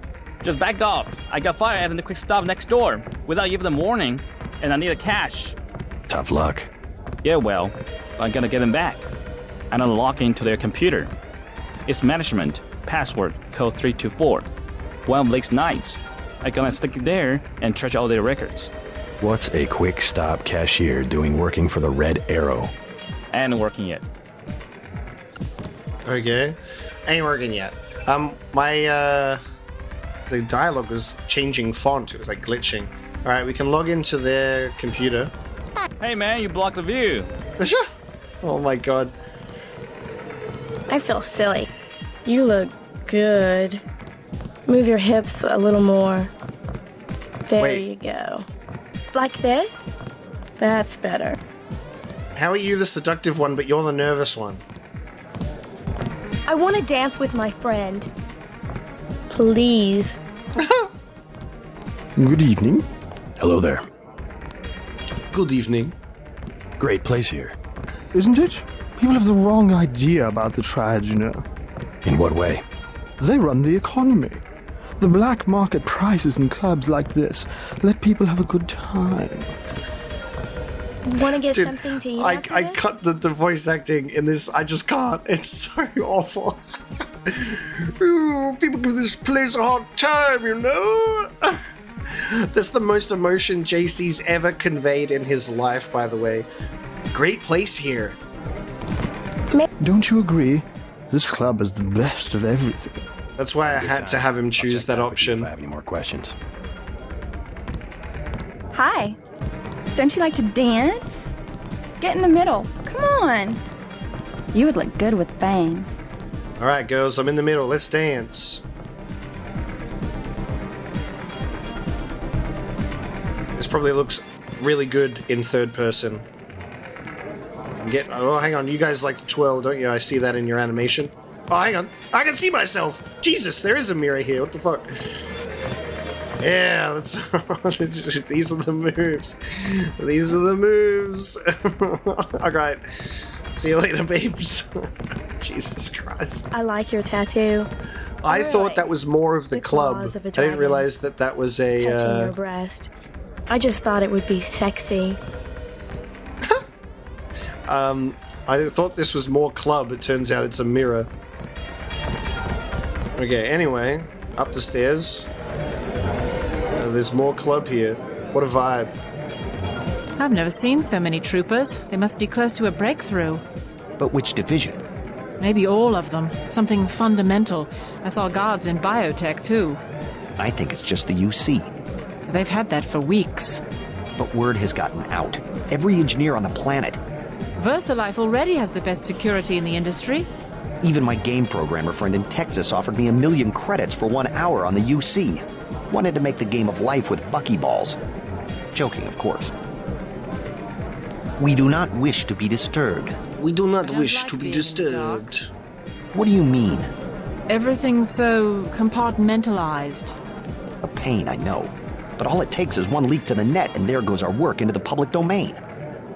Just back off. I got fired at the quick stop next door without giving them warning, and I need a cash. Tough luck. Yeah, well, I'm gonna get him back. And unlock into their computer. It's management, password, code 324. One of Blake's nights. I'm gonna stick it there and trash all their records. What's a quick stop cashier doing working for the Red Arrow? And working it. Okay. Ain't working yet. Um, my, uh, the dialogue was changing font. It was like glitching. All right, we can log into their computer. Hey man, you blocked the view. Sure. oh my god. I feel silly. You look good. Move your hips a little more. There Wait. you go. Like this? That's better. How are you the seductive one, but you're the nervous one? I want to dance with my friend. Please. Good evening. Hello there. Good evening. Great place here. Isn't it? People have the wrong idea about the triads, you know. In what way? They run the economy. The black market prices in clubs like this let people have a good time. Want to get Dude, something to eat I, after I this? cut the, the voice acting in this. I just can't. It's so awful. Ooh, people give this place a hard time, you know? That's the most emotion JC's ever conveyed in his life, by the way. Great place here. Don't you agree? This club is the best of everything. That's why I had to have him choose that option. If I Have any more questions? Hi. Don't you like to dance? Get in the middle. Come on. You would look good with bangs. All right, girls, I'm in the middle. Let's dance. This probably looks really good in third person. Get oh, hang on. You guys like to twirl, don't you? I see that in your animation. Oh, hang on. I can see myself. Jesus, there is a mirror here. What the fuck? Yeah, that's these are the moves. These are the moves. All right. See you later, babes. Jesus Christ. I like your tattoo. I thought that was more of the, The club. of I didn't realize that that was a. Touching your Uh, breast. I just thought it would be sexy. Um, I thought this was more club. It turns out it's a mirror. Okay. Anyway, up the stairs. Uh, there's more club here. What a vibe. I've never seen so many troopers. They must be close to a breakthrough. But which division? Maybe all of them. Something fundamental. I saw guards in biotech, too. I think it's just the UC. They've had that for weeks. But word has gotten out. Every engineer on the planet, VersaLife already has the best security in the industry. even my game programmer friend in Texas, offered me a million credits for one hour on the UC. Wanted to make the game of life with buckyballs. Joking, of course. We do not wish to be disturbed. We do not wish to be disturbed. What do you mean? Everything's so compartmentalized. A pain, I know. But all it takes is one leak to the net, and there goes our work into the public domain.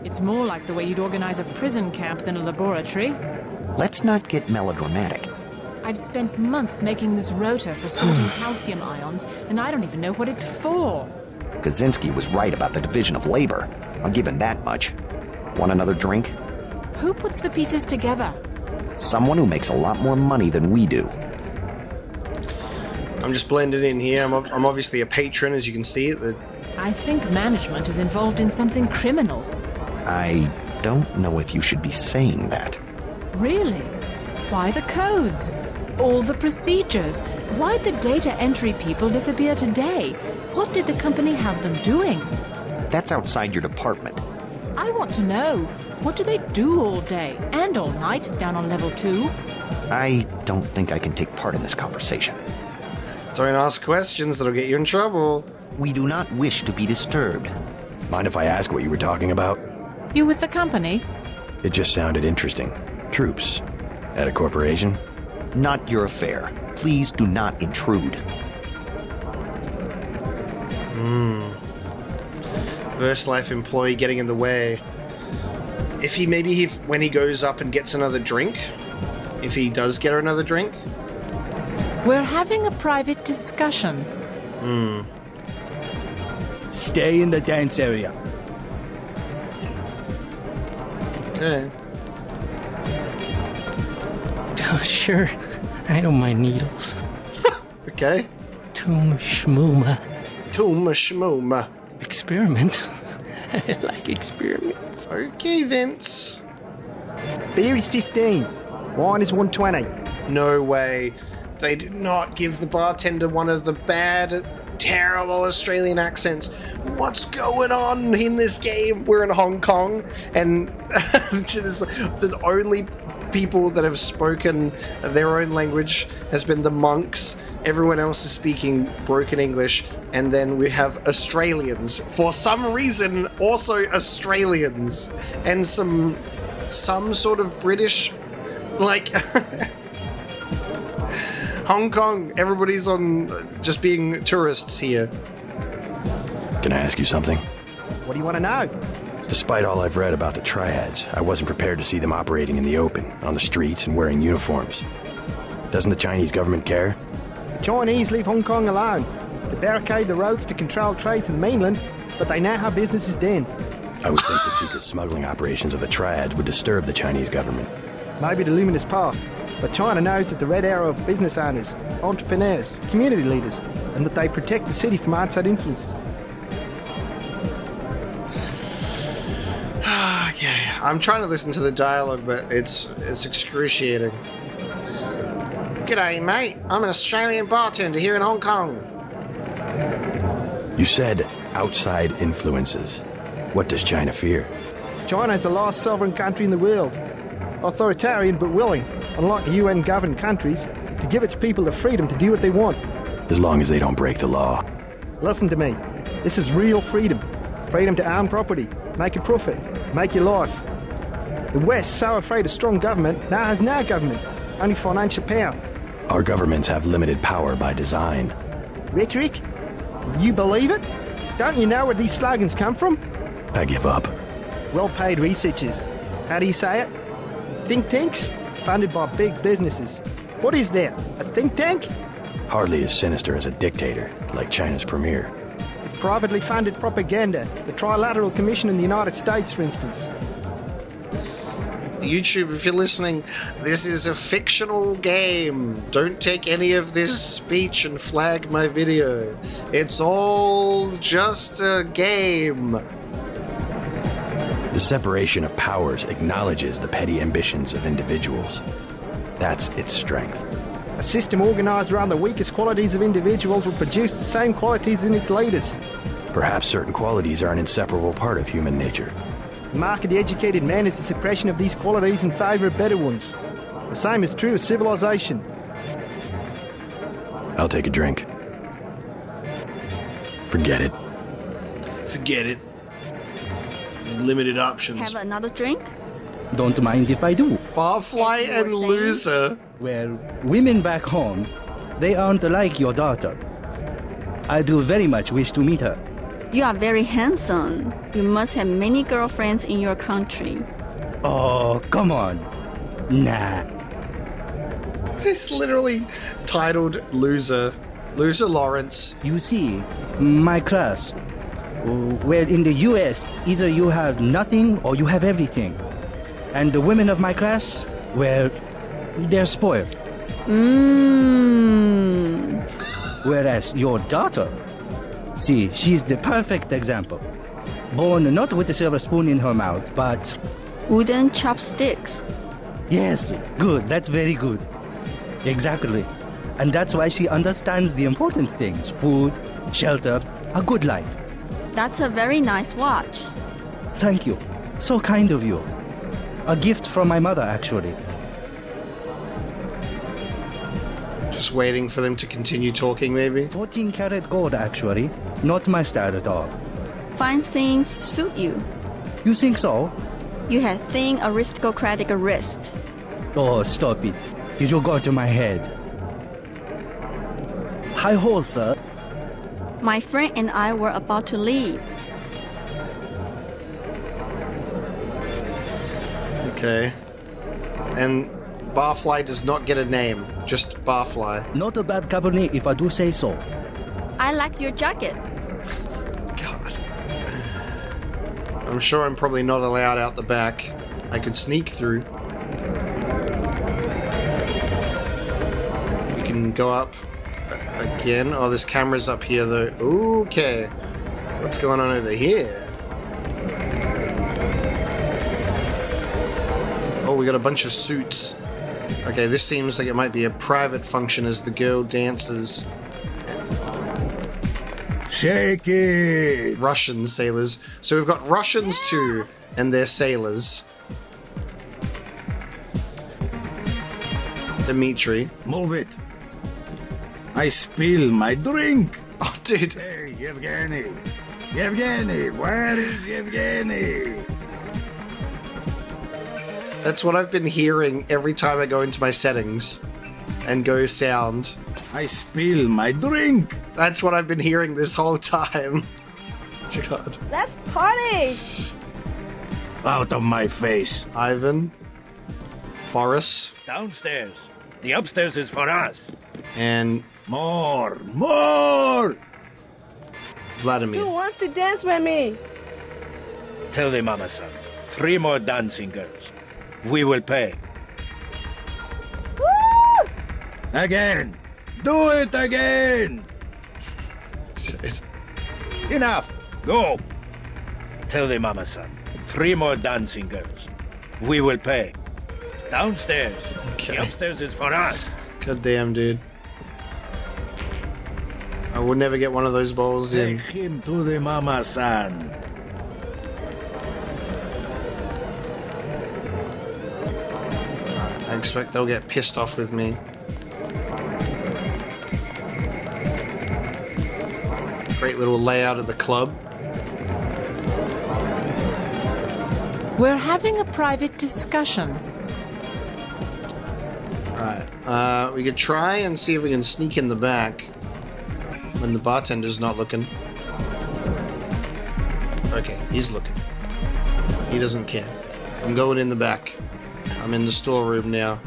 It's more like the way you'd organize a prison camp than a laboratory. Let's not get melodramatic. I've spent months making this rotor for sorting hmm. calcium ions, and I don't even know what it's for. Kaczynski was right about the division of labor. I'll give him that much. Want another drink? Who puts the pieces together? Someone who makes a lot more money than we do. I'm just blending in here. I'm, I'm obviously a patron, as you can see. The, I think management is involved in something criminal. I don't know if you should be saying that. Really? Why the codes? All the procedures? Why'd the data entry people disappear today? What did the company have them doing? That's outside your department. I want to know. What do they do all day and all night down on level two? I don't think I can take part in this conversation. don't ask questions that'll get you in trouble. We do not wish to be disturbed. Mind if I ask what you were talking about? You with the company? It just sounded interesting. Troops. At a corporation? Not your affair. Please do not intrude. Hmm. VersaLife employee getting in the way. If he maybe he, when he goes up and gets another drink, if he does get another drink, We're having a private discussion. hmm. Stay in the dance area. Okay. Oh, sure. I don't mind needles. Okay. Toom schmooma. Toom schmooma. Experiment. I like experiments. Okay, Vince. Beer is 15. Wine is 120. No way. They did not give the bartender one of the bad, terrible Australian accents. What's going on in this game? We're in Hong Kong, and the only people that have spoken their own language has been the monks. Everyone else is speaking broken English, and then we have Australians. For some reason, also Australians, and some some sort of British, like Hong Kong. Everybody's on just being tourists here. Can I ask you something? What do you want to know? Despite all I've read about the triads, I wasn't prepared to see them operating in the open, on the streets, and wearing uniforms. Doesn't the Chinese government care? The Chinese leave Hong Kong alone. They barricade the roads to control trade to the mainland, but they now have business is done. I would think the secret smuggling operations of the triads would disturb the Chinese government. Maybe the luminous path, but China knows that the Red Arrow of business owners, entrepreneurs, community leaders, and that they protect the city from outside influences. I'm trying to listen to the dialogue, but it's it's excruciating. G'day, mate. I'm an Australian bartender here in Hong Kong. You said outside influences. What does China fear? China is the last sovereign country in the world. Authoritarian but willing, unlike the UN governed countries, to give its people the freedom to do what they want. As long as they don't break the law. Listen to me. This is real freedom. Freedom to own property, make a profit, make your life. The West, so afraid of strong government, now has no government, only financial power. Our governments have limited power by design. Rhetoric? You believe it? Don't you know where these slogans come from? I give up. Well paid researchers. How do you say it? Think tanks? Funded by big businesses. What is that? A think tank? Hardly as sinister as a dictator, like China's premier. Privately funded propaganda. The Trilateral Commission in the United States, for instance. YouTube, if you're listening, this is a fictional game. Don't take any of this speech and flag my video. It's all just a game. The separation of powers acknowledges the petty ambitions of individuals. That's its strength. A system organized around the weakest qualities of individuals will produce the same qualities in its leaders. Perhaps certain qualities are an inseparable part of human nature. The mark of the educated man is the suppression of these qualities in favor of better ones. The same is true of civilization. I'll take a drink. Forget it. Forget it. Limited options. Have another drink? Don't mind if I do. Barfly and loser. Well, women back home, they aren't like your daughter. I do very much wish to meet her. You are very handsome. You must have many girlfriends in your country. Oh, come on. Nah. This literally titled Loser. Loser Lawrence. You see, my class. Where in the US, either you have nothing or you have everything. And the women of my class, well, they're spoiled. Mmm. Whereas your daughter, see, she's the perfect example. Born not with a silver spoon in her mouth, but. Wooden chopsticks. Yes, good, that's very good. Exactly. And that's why she understands the important things food, shelter, a good life. That's a very nice watch. Thank you. So kind of you. A gift from my mother, actually. Just waiting for them to continue talking, maybe? 14 karat gold, actually. Not my style at all. Fine things suit you. You think so? You have thin aristocratic wrist. Oh, stop it. You just got to my head. Hi ho, sir. My friend and I were about to leave. Okay. And Barfly does not get a name, just Barfly. Not a bad cabernet if I do say so. I like your jacket. God. I'm sure I'm probably not allowed out the back. I could sneak through. We can go up again. Oh, this camera's up here though. Okay. What's going on over here? Oh, we got a bunch of suits. Okay, this seems like it might be a private function as the girl dances. Shake it! Russian sailors. So we've got Russians too, and they're sailors. Dimitri. Move it. I spill my drink. Oh, dude. Hey, Yevgeny. Yevgeny, where is Yevgeny? That's what I've been hearing every time I go into my settings and go sound. I spill my drink. That's what I've been hearing this whole time. God. Let's party! Out of my face. Ivan. Boris. Downstairs. The upstairs is for us. And More, more! Vladimir. Who wants to dance with me? Tell the mama-san. Three more dancing girls. We will pay. Woo! Again! Do it again! Shit. Enough! Go! Tell the mama-san. Three more dancing girls. We will pay. Downstairs. Okay. The upstairs is for us. God damn, dude. I will never get one of those balls in. Take him to the mama san. I expect they'll get pissed off with me. Great little layout of the club. We're having a private discussion. Right. Uh, we could try and see if we can sneak in the back when the bartender's not looking. Okay, he's looking. He doesn't care. I'm going in the back. I'm in the storeroom now.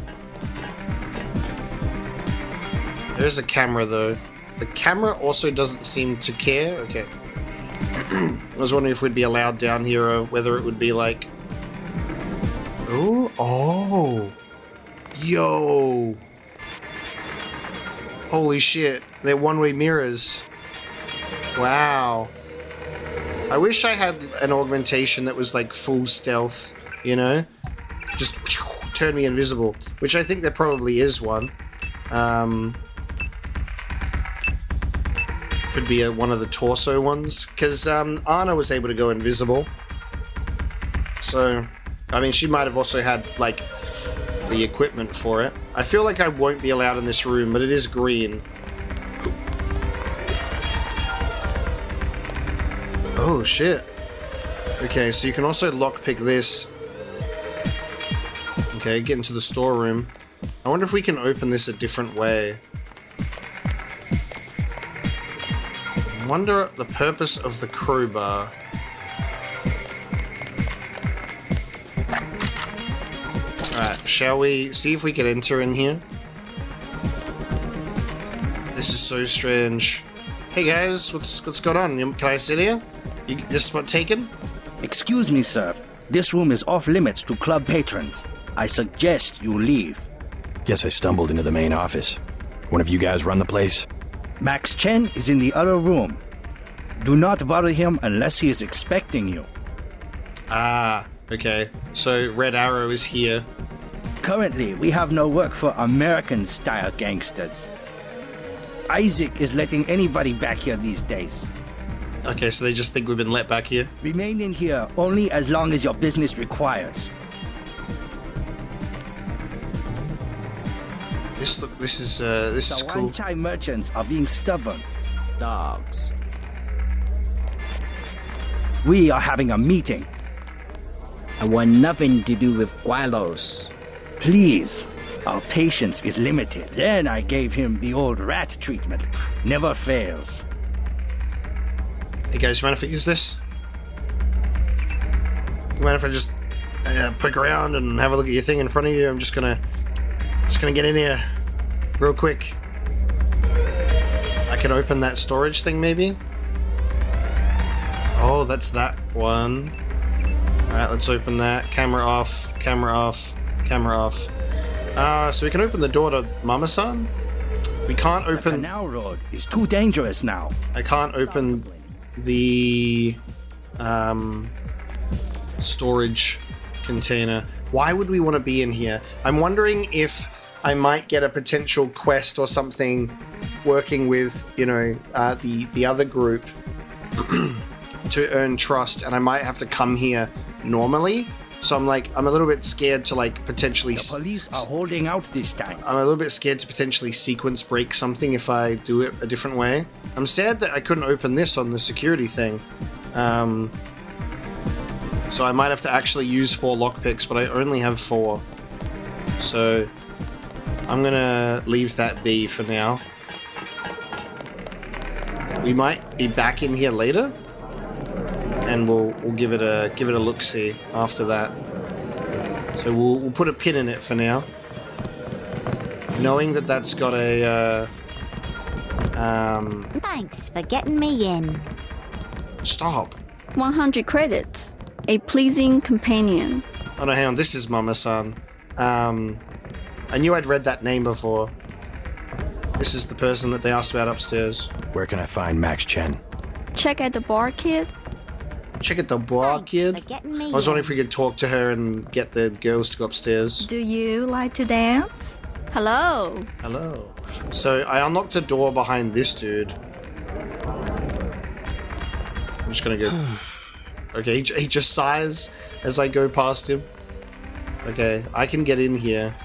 There's a camera though. The camera also doesn't seem to care. Okay. I was wondering if we'd be allowed down here or whether it would be like. Ooh, oh. Yo. Holy shit. They're one way mirrors. Wow. I wish I had an augmentation that was like full stealth, you know? Turn me invisible, which I think there probably is one. Um, could be a, one of the torso ones, because um, Anna was able to go invisible. So, I mean, she might have also had like the equipment for it. I feel like I won't be allowed in this room, but it is green. Oh shit. Okay, so you can also lockpick this. Okay, get into the storeroom. I wonder if we can open this a different way. Wonder the purpose of the crowbar. Alright, shall we see if we can enter in here? This is so strange. Hey guys, what's what's going on? Can I sit here? You, this spot taken? Excuse me, sir. This room is off limits to club patrons. I suggest you leave. Guess I stumbled into the main office. One of you guys run the place? Max Chen is in the other room. Do not bother him unless he is expecting you. Ah, okay. So Red Arrow is here. Currently, we have no work for American style gangsters. Isaac is letting anybody back here these days. Okay, so they just think we've been let back here. Remain in here only as long as your business requires. This look, this is uh, this is the cool. Wan Chai merchants are being stubborn. Dogs. We are having a meeting. I want nothing to do with gweilos. Please. Our patience is limited. Then I gave him the old rat treatment. Never fails. Hey guys, you mind if I use this? You mind if I just uh, poke around and have a look at your thing in front of you? I'm just gonna, just gonna get in here, real quick. I can open that storage thing, maybe. Oh, that's that one. All right, let's open that. Camera off. Camera off. Camera off. Uh, so we can open the door to Mama-san. We can't The open. canal road is too dangerous now. I can't open the um, storage container. Why would we want to be in here? I'm wondering if I might get a potential quest or something working with, you know, uh, the the other group to earn trust, and I might have to come here normally. So I'm like, I'm a little bit scared to like potentially. The police are holding out this time. I'm a little bit scared to potentially sequence break something if I do it a different way. I'm sad that I couldn't open this on the security thing. Um, so I might have to actually use four lockpicks, but I only have four. So I'm gonna leave that be for now. We might be back in here later. and we'll we'll give it a give it a look see after that. So we'll we'll put a pin in it for now, knowing that that's got a. Uh, um, Thanks for getting me in. stop. 100 credits. A pleasing companion. Oh no, hang on. This is Mama-san. Um, I knew I'd read that name before. This is the person that they asked about upstairs. Where can I find Max Chen? Check at the bar, kid. Check out the bar, kid. I was wondering if we could talk to her and get the girls to go upstairs. Do you like to dance? Hello. Hello. So I unlocked a door behind this dude. I'm just gonna go. Okay, he, he just sighs as I go past him. Okay, I can get in here.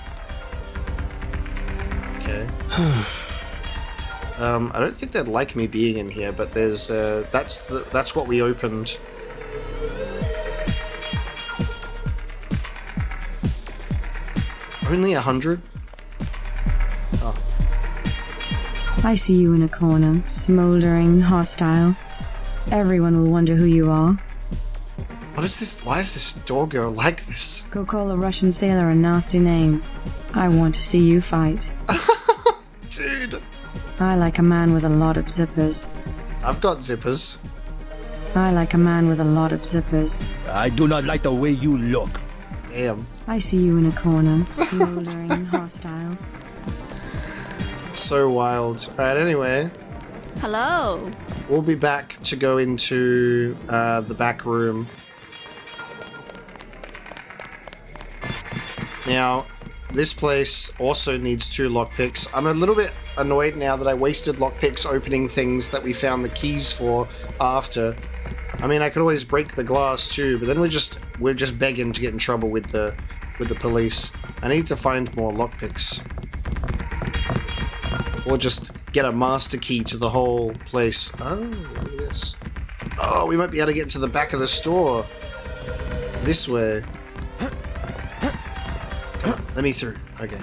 Um, I don't think they'd like me being in here, but there's uh, that's the, that's what we opened. Only a hundred. Oh, I see you in a corner, smoldering, hostile. Everyone will wonder who you are. what is this? Why is this door girl like this? Go call a Russian sailor a nasty name. I want to see you fight. Dude, I like a man with a lot of zippers. I've got zippers. I like a man with a lot of zippers. I do not like the way you look. Damn. I see you in a corner, smoldering, hostile. So wild. Alright, anyway, Hello. we'll be back to go into uh, the back room. Now, this place also needs two lockpicks. I'm a little bit annoyed now that I wasted lockpicks opening things that we found the keys for after. I mean, I could always break the glass too, but then we're just we're just begging to get in trouble with the with the police. I need to find more lockpicks. Or just get a master key to the whole place. Oh, look at this. Oh, we might be able to get to the back of the store. This way. Let me through. Okay.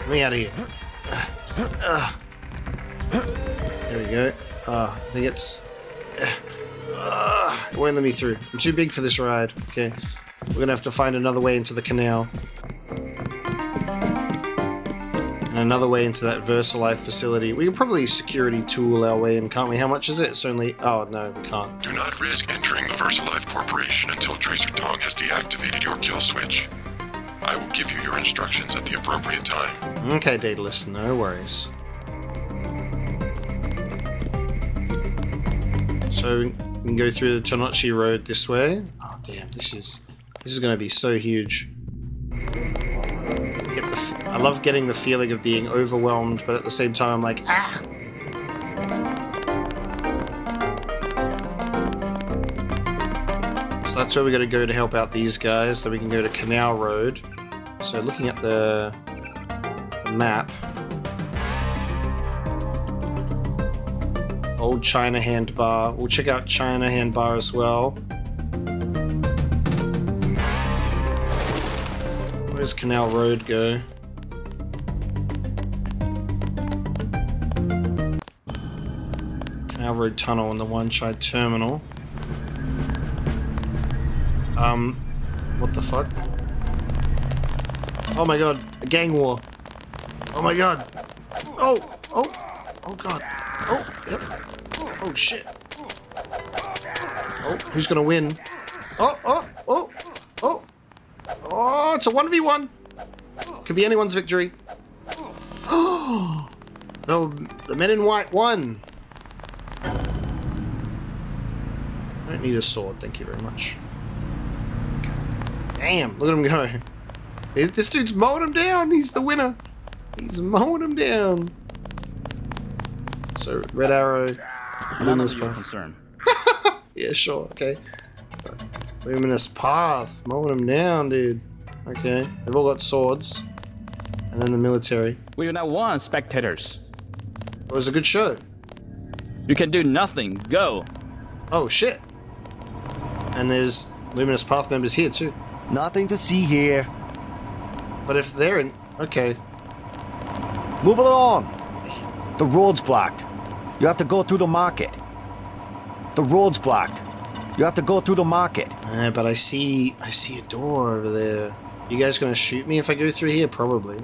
Let me out of here. Ah. There we go. Ah, I think it's. Ah, it won't let me through. I'm too big for this ride. Okay. We're gonna have to find another way into the canal. And another way into that VersaLife facility. We can probably security tool our way in, can't we? How much is it? It's only. Oh, no, we can't. Do not risk entering the VersaLife Corporation until Tracer Tong has deactivated your kill switch. I will give you your instructions at the appropriate time. Okay, Daedalus, no worries. So we can go through the Tonnochi Road this way. Oh damn, this is this is going to be so huge. I love getting the feeling of being overwhelmed, but at the same time I'm like ah. So that's where we're going to go to help out these guys. Then we can go to Canal Road. So looking at the the map. Old China handbar. We'll check out China handbar as well. Where does Canal Road go? Canal Road Tunnel and the Wan Chai Terminal. Um, what the fuck? Oh my god, a gang war. Oh my god. Oh, oh, oh god. Oh, yep. Oh, oh shit. Oh, who's gonna win? Oh, oh, oh, oh. Oh, it's a 1v1. Could be anyone's victory. Oh, the, the men in white won. I don't need a sword, thank you very much. Okay. Damn, look at him go. This- This dude's mowing him down. He's the winner. He's mowing him down. So, red arrow, None luminous of your path. concern. Yeah, sure, okay. Luminous path, mowing him down, dude. Okay, they've all got swords. And then the military. We are now want spectators. It was a good show. You can do nothing. Go. Oh, shit. And there's Luminous Path members here, too. Nothing to see here. But if they're in. Okay. Move along. The road's blocked. You have to go through the market. The road's blocked. You have to go through the market. Uh, but I see, I see a door over there. You guys gonna shoot me if I go through here? Probably.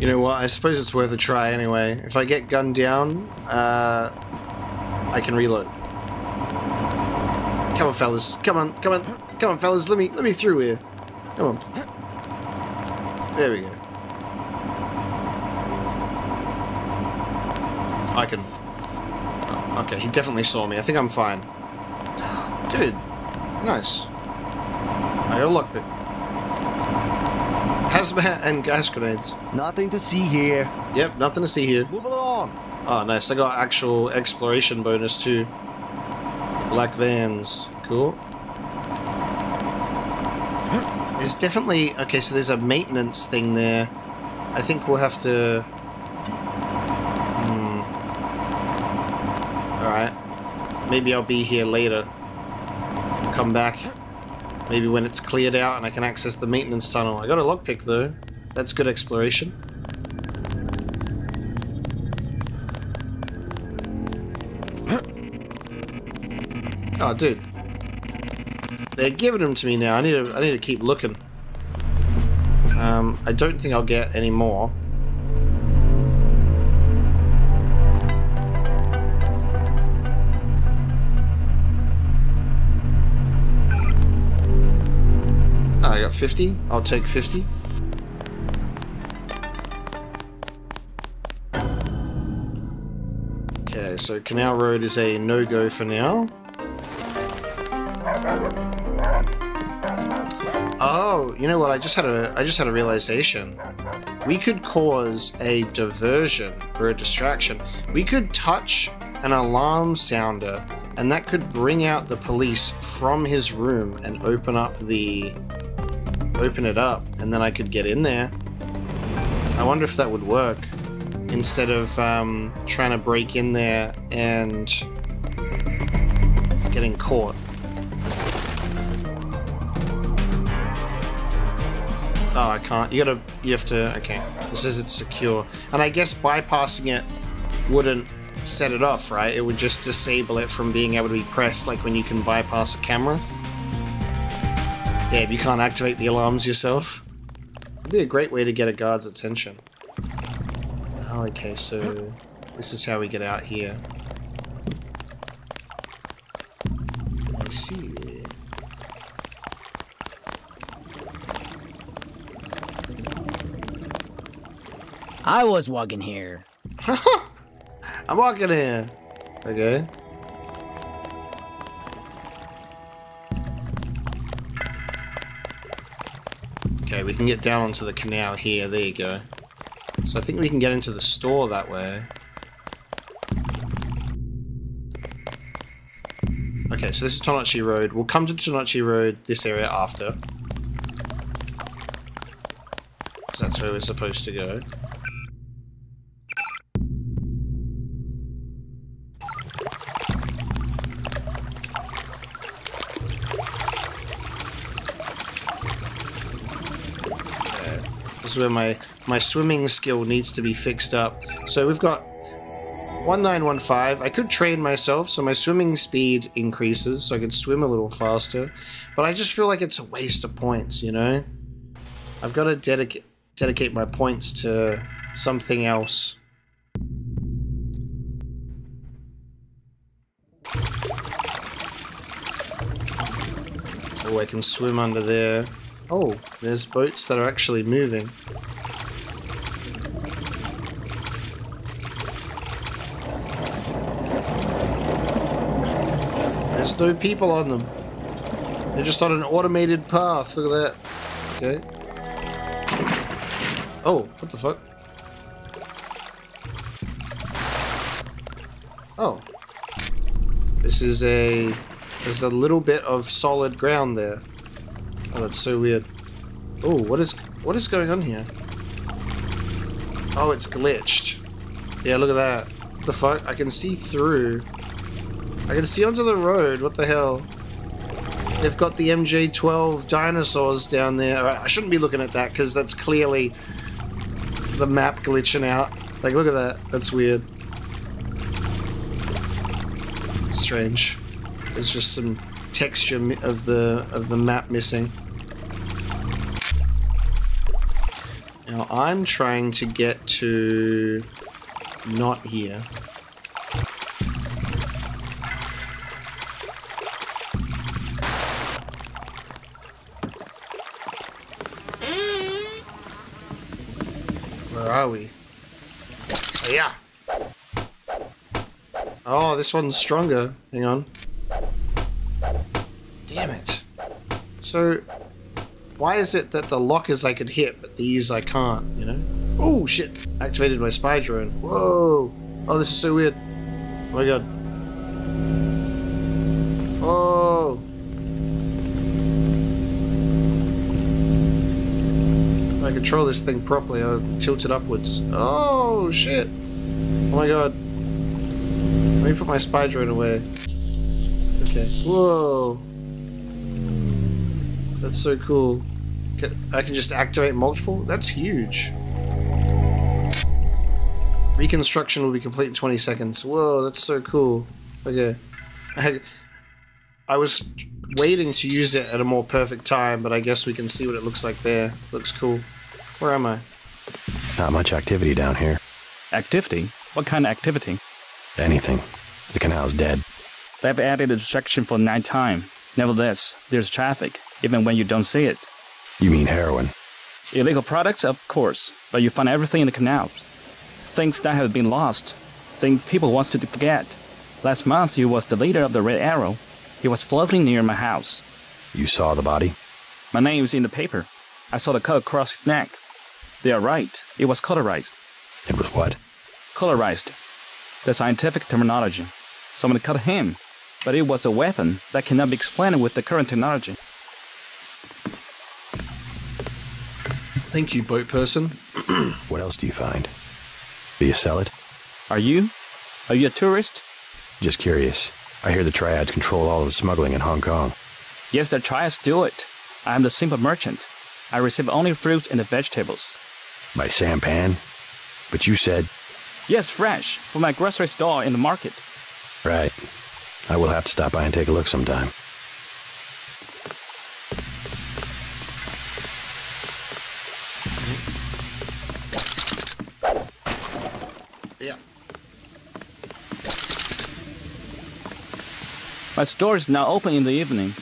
You know what? I suppose it's worth a try anyway. If I get gunned down, uh, I can reload. Come on, fellas. Come on, come on, come on, fellas. Let me, let me through here. Come on. There we go. I can. Oh, okay, he definitely saw me. I think I'm fine. Dude, nice. I got a lockpick. Hazmat and gas grenades. Nothing to see here. Yep, nothing to see here. Move along. Oh, nice. I got actual exploration bonus too. Black vans. Cool. There's definitely... Okay, so there's a maintenance thing there. I think we'll have to... Hmm. Alright. Maybe I'll be here later. Come back. Maybe when it's cleared out and I can access the maintenance tunnel. I got a lockpick though. That's good exploration. Oh, dude. They're giving them to me now. I need to. I need to keep looking. Um, I don't think I'll get any more. Ah, I got 50. I'll take 50. Okay, so Canal Road is a no-go for now. You know what? I just had a I just had a realization. We could cause a diversion or a distraction. We could touch an alarm sounder and that could bring out the police from his room and open up the open it up and then I could get in there. I wonder if that would work instead of um, trying to break in there and getting caught. Oh, I can't. You gotta. You have to. Okay. This says it's secure, and I guess bypassing it wouldn't set it off, right? It would just disable it from being able to be pressed, like when you can bypass a camera. Yeah, but you can't activate the alarms yourself. It'd be a great way to get a guard's attention. Oh, okay. So this is how we get out here. I see. I was walking here. I'm walking here. Okay. Okay, we can get down onto the canal here. There you go. So I think we can get into the store that way. Okay, so this is Tonnochi Road. We'll come to Tonnochi Road, this area, after. that's where we're supposed to go. Where my, my swimming skill needs to be fixed up. So we've got 1915. I could train myself so my swimming speed increases so I could swim a little faster. But I just feel like it's a waste of points, you know? I've got to dedicate dedicate my points to something else. Oh, I can swim under there. Oh, there's boats that are actually moving. There's no people on them. They're just on an automated path. Look at that. Okay. Oh, what the fuck? Oh. This is a... There's a little bit of solid ground there. Oh, that's so weird. Oh, what is... What is going on here? Oh, it's glitched. Yeah, look at that. What the fuck? I can see through. I can see onto the road. What the hell? They've got the MJ-12 dinosaurs down there. Alright, I shouldn't be looking at that because that's clearly the map glitching out. Like, look at that. That's weird. Strange. There's just some texture of the of the map missing. Now I'm trying to get to not here. Where are we? Oh, yeah. Oh, this one's stronger. Hang on. Damn it. So, why is it that the lockers I could hit, but these I can't, you know? Oh, shit. Activated my spy drone. Whoa. Oh, this is so weird. Oh my god. Oh. I control this thing properly, I'll tilt it upwards. Oh, shit. Oh my god. Let me put my spy drone away. Okay. Whoa. That's so cool. I can just activate multiple? That's huge. Reconstruction will be complete in 20 seconds. Whoa, that's so cool. Okay. I, I was waiting to use it at a more perfect time, but I guess we can see what it looks like there. Looks cool. Where am I? Not much activity down here. Activity? What kind of activity? Anything. The canal's dead. They've added a distraction for nighttime. Nevertheless, there's traffic, even when you don't see it. You mean heroin? Illegal products, of course, but you find everything in the canals. Things that have been lost. Things people want to forget. Last month, he was the leader of the Red Arrow. He was floating near my house. You saw the body? My name is in the paper. I saw the cut across his neck. They are right. It was colorized. It was what? Colorized. The scientific terminology. Someone cut him, but it was a weapon that cannot be explained with the current technology. Thank you, boat person. What else do you find? Do you sell it? Are you? Are you a tourist? Just curious. I hear the triads control all the smuggling in Hong Kong. Yes, the triads do it. I am the simple merchant. I receive only fruits and vegetables. By sampan? But you said. Yes, fresh, from my grocery store in the market. Right. I will have to stop by and take a look sometime. My store is now open in the evening.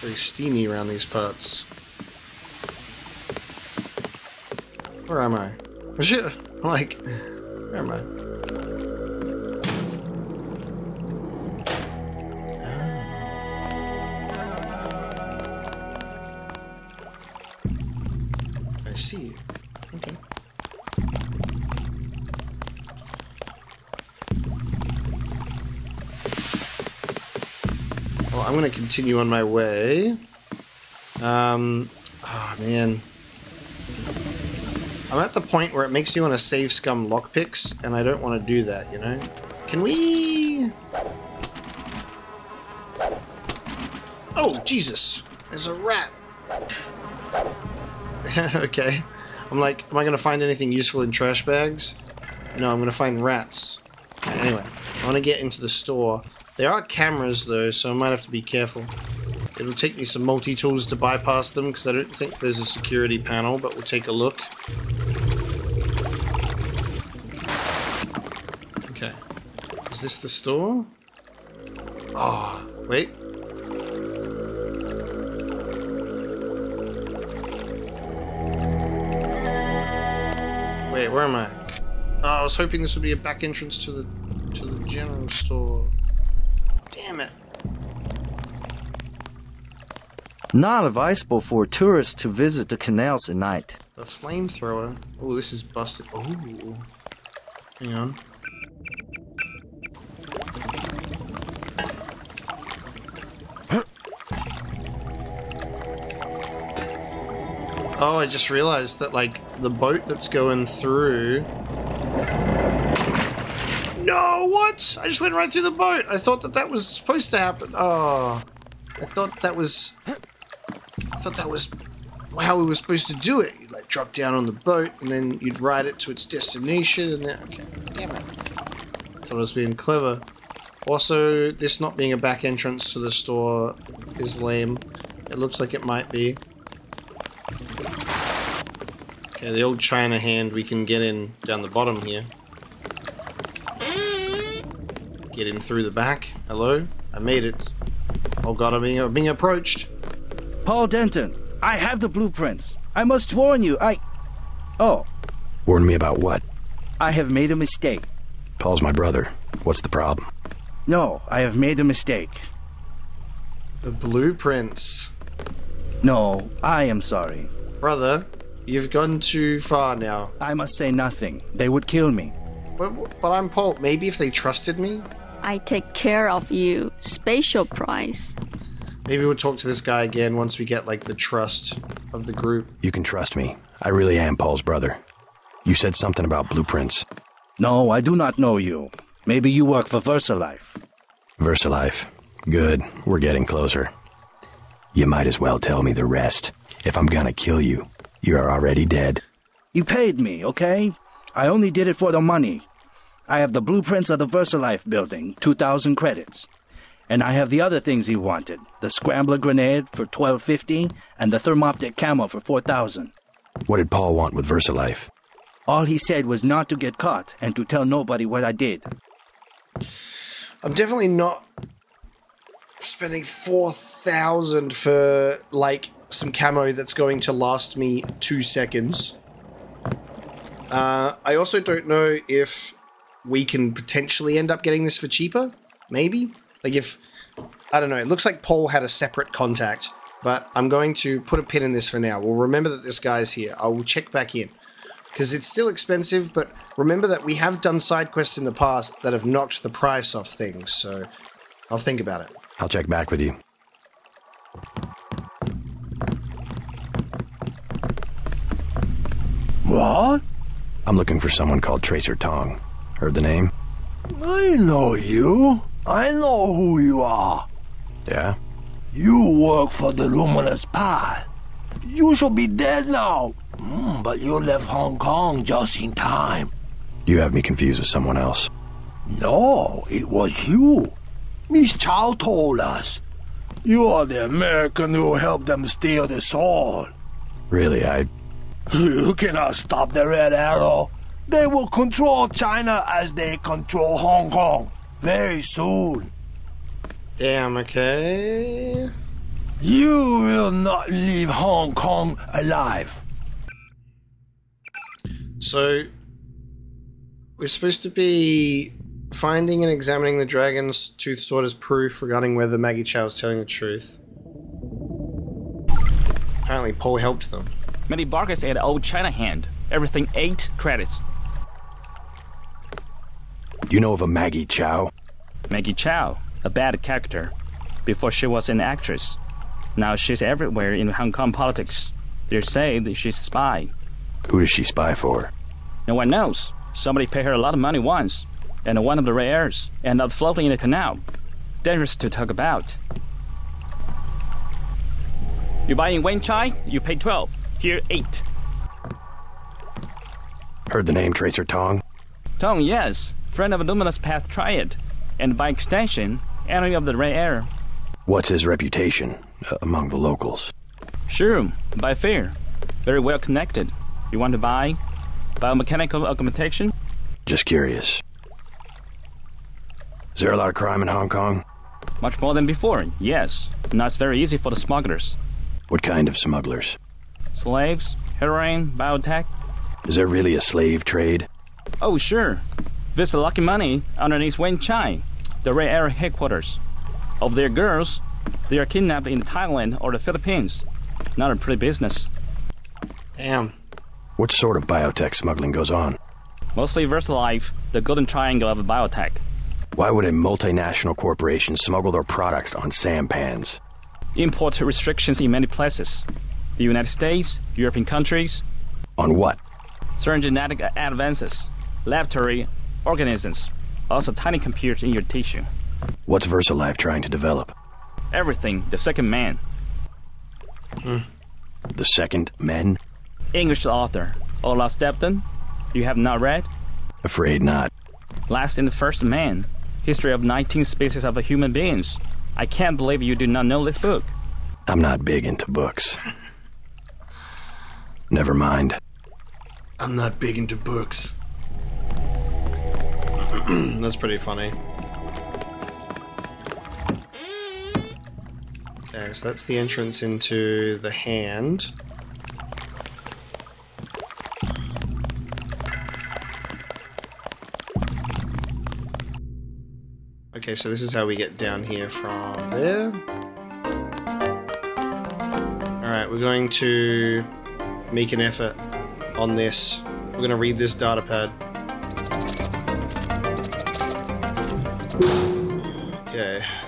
Very steamy around these parts. Where am I? Shit. Like, where am I? Continue on my way. Um, oh man. I'm at the point where it makes you want to save scum lockpicks, and I don't want to do that, you know? Can we... Oh, Jesus! There's a rat! okay. I'm like, am I going to find anything useful in trash bags? No, I'm going to find rats. Anyway, I want to get into the store. There are cameras, though, so I might have to be careful. It'll take me some multi-tools to bypass them, because I don't think there's a security panel, but we'll take a look. Okay. Is this the store? Oh, wait. Wait, where am I? Oh, I was hoping this would be a back entrance to the to the general store. Damn it. Not advisable for tourists to visit the canals at night. The flamethrower. Oh, this is busted. Oh. Hang on. Oh, I just realized that, like, the boat that's going through. No, what? I just went right through the boat. I thought that that was supposed to happen. Oh. I thought that was. I thought that was how we were supposed to do it. You'd, like, drop down on the boat, and then you'd ride it to its destination, and then. Okay. Damn it. I thought I was being clever. Also, this not being a back entrance to the store is lame. It looks like it might be. Okay, the old China hand we can get in down the bottom here. Get in through the back. Hello? I made it. Oh god, I'm being, I'm being approached. Paul Denton, I have the blueprints. I must warn you, I. Oh, Warn me about what? I have made a mistake. Paul's my brother. What's the problem? No, I have made a mistake. The blueprints. No, I am sorry. Brother, you've gone too far now. I must say nothing. They would kill me. But, but I'm Paul. Maybe if they trusted me? I take care of you. Special price. Maybe we'll talk to this guy again once we get, like, the trust of the group. You can trust me. I really am Paul's brother. You said something about blueprints. No, I do not know you. Maybe you work for VersaLife. VersaLife. Good. We're getting closer. You might as well tell me the rest. If I'm gonna kill you, you're already dead. You paid me, okay? I only did it for the money. I have the blueprints of the VersaLife building, 2,000 credits. And I have the other things he wanted the scrambler grenade for 1250 and the thermoptic camo for 4,000. What did Paul want with VersaLife? All he said was not to get caught and to tell nobody what I did. I'm definitely not spending 4,000 for, like, some camo that's going to last me two seconds. Uh, I also don't know if we can potentially end up getting this for cheaper. Maybe? Like, if. I don't know. It looks like Paul had a separate contact, but I'm going to put a pin in this for now. We'll remember that this guy's here. I will check back in. Because it's still expensive, but remember that we have done side quests in the past that have knocked the price off things, so I'll think about it. I'll check back with you. What? I'm looking for someone called Tracer Tong. Heard the name? I know you. I know who you are. Yeah? You work for the Luminous Path. You should be dead now. Mm, but you left Hong Kong just in time. You have me confused with someone else. No, it was you. Miss Chow told us. You are the American who helped them steal the soul. Really, I. You cannot stop the Red Arrow. They will control China as they control Hong Kong very soon. Damn, okay. You will not leave Hong Kong alive. So, we're supposed to be finding and examining the dragon's tooth sword as proof regarding whether Maggie Chow is telling the truth. Apparently, Paul helped them. Many bargains at Old China Hand. Everything eight credits. You know of a Maggie Chow? Maggie Chow, a bad character. Before she was an actress. Now she's everywhere in Hong Kong politics. They say that she's a spy. Who does she spy for? No one knows. Somebody paid her a lot of money once, and one of the rares ended up floating in the canal. Dangerous to talk about. You buy in Wan Chai, you pay 12. Here, 8. Heard the name Tracer Tong? Tong, yes. Friend of Luminous Path Triad. And by extension, enemy of the Ray Air. What's his reputation uh, among the locals? Sure, by fair. Very well connected. You want to buy? Biomechanical augmentation? Just curious. Is there a lot of crime in Hong Kong? Much more than before, yes. Now it's very easy for the smugglers. What kind of smugglers? Slaves, heroin, biotech. Is there really a slave trade? Oh, sure. Visit Lucky Money underneath Wan Chai, the Ray Air headquarters. Of their girls, they are kidnapped in Thailand or the Philippines. Not a pretty business. Damn. What sort of biotech smuggling goes on? Mostly VersaLife, the golden triangle of biotech. Why would a multinational corporation smuggle their products on sampans? Import restrictions in many places. The United States, European countries. On what? Certain genetic advances, laboratory organisms, also tiny computers in your tissue. What's VersaLife trying to develop? Everything, the second man. Hmm. The second men? English author, Olaf Stapledon. You have not read? Afraid not. Last in the First Man, History of 19 Species of Human Beings. I can't believe you do not know this book. I'm not big into books. Never mind. I'm not big into books. That's pretty funny. Okay, so that's the entrance into the hand. Okay, so this is how we get down here from there. Alright, we're going to make an effort on this. We're going to read this data pad.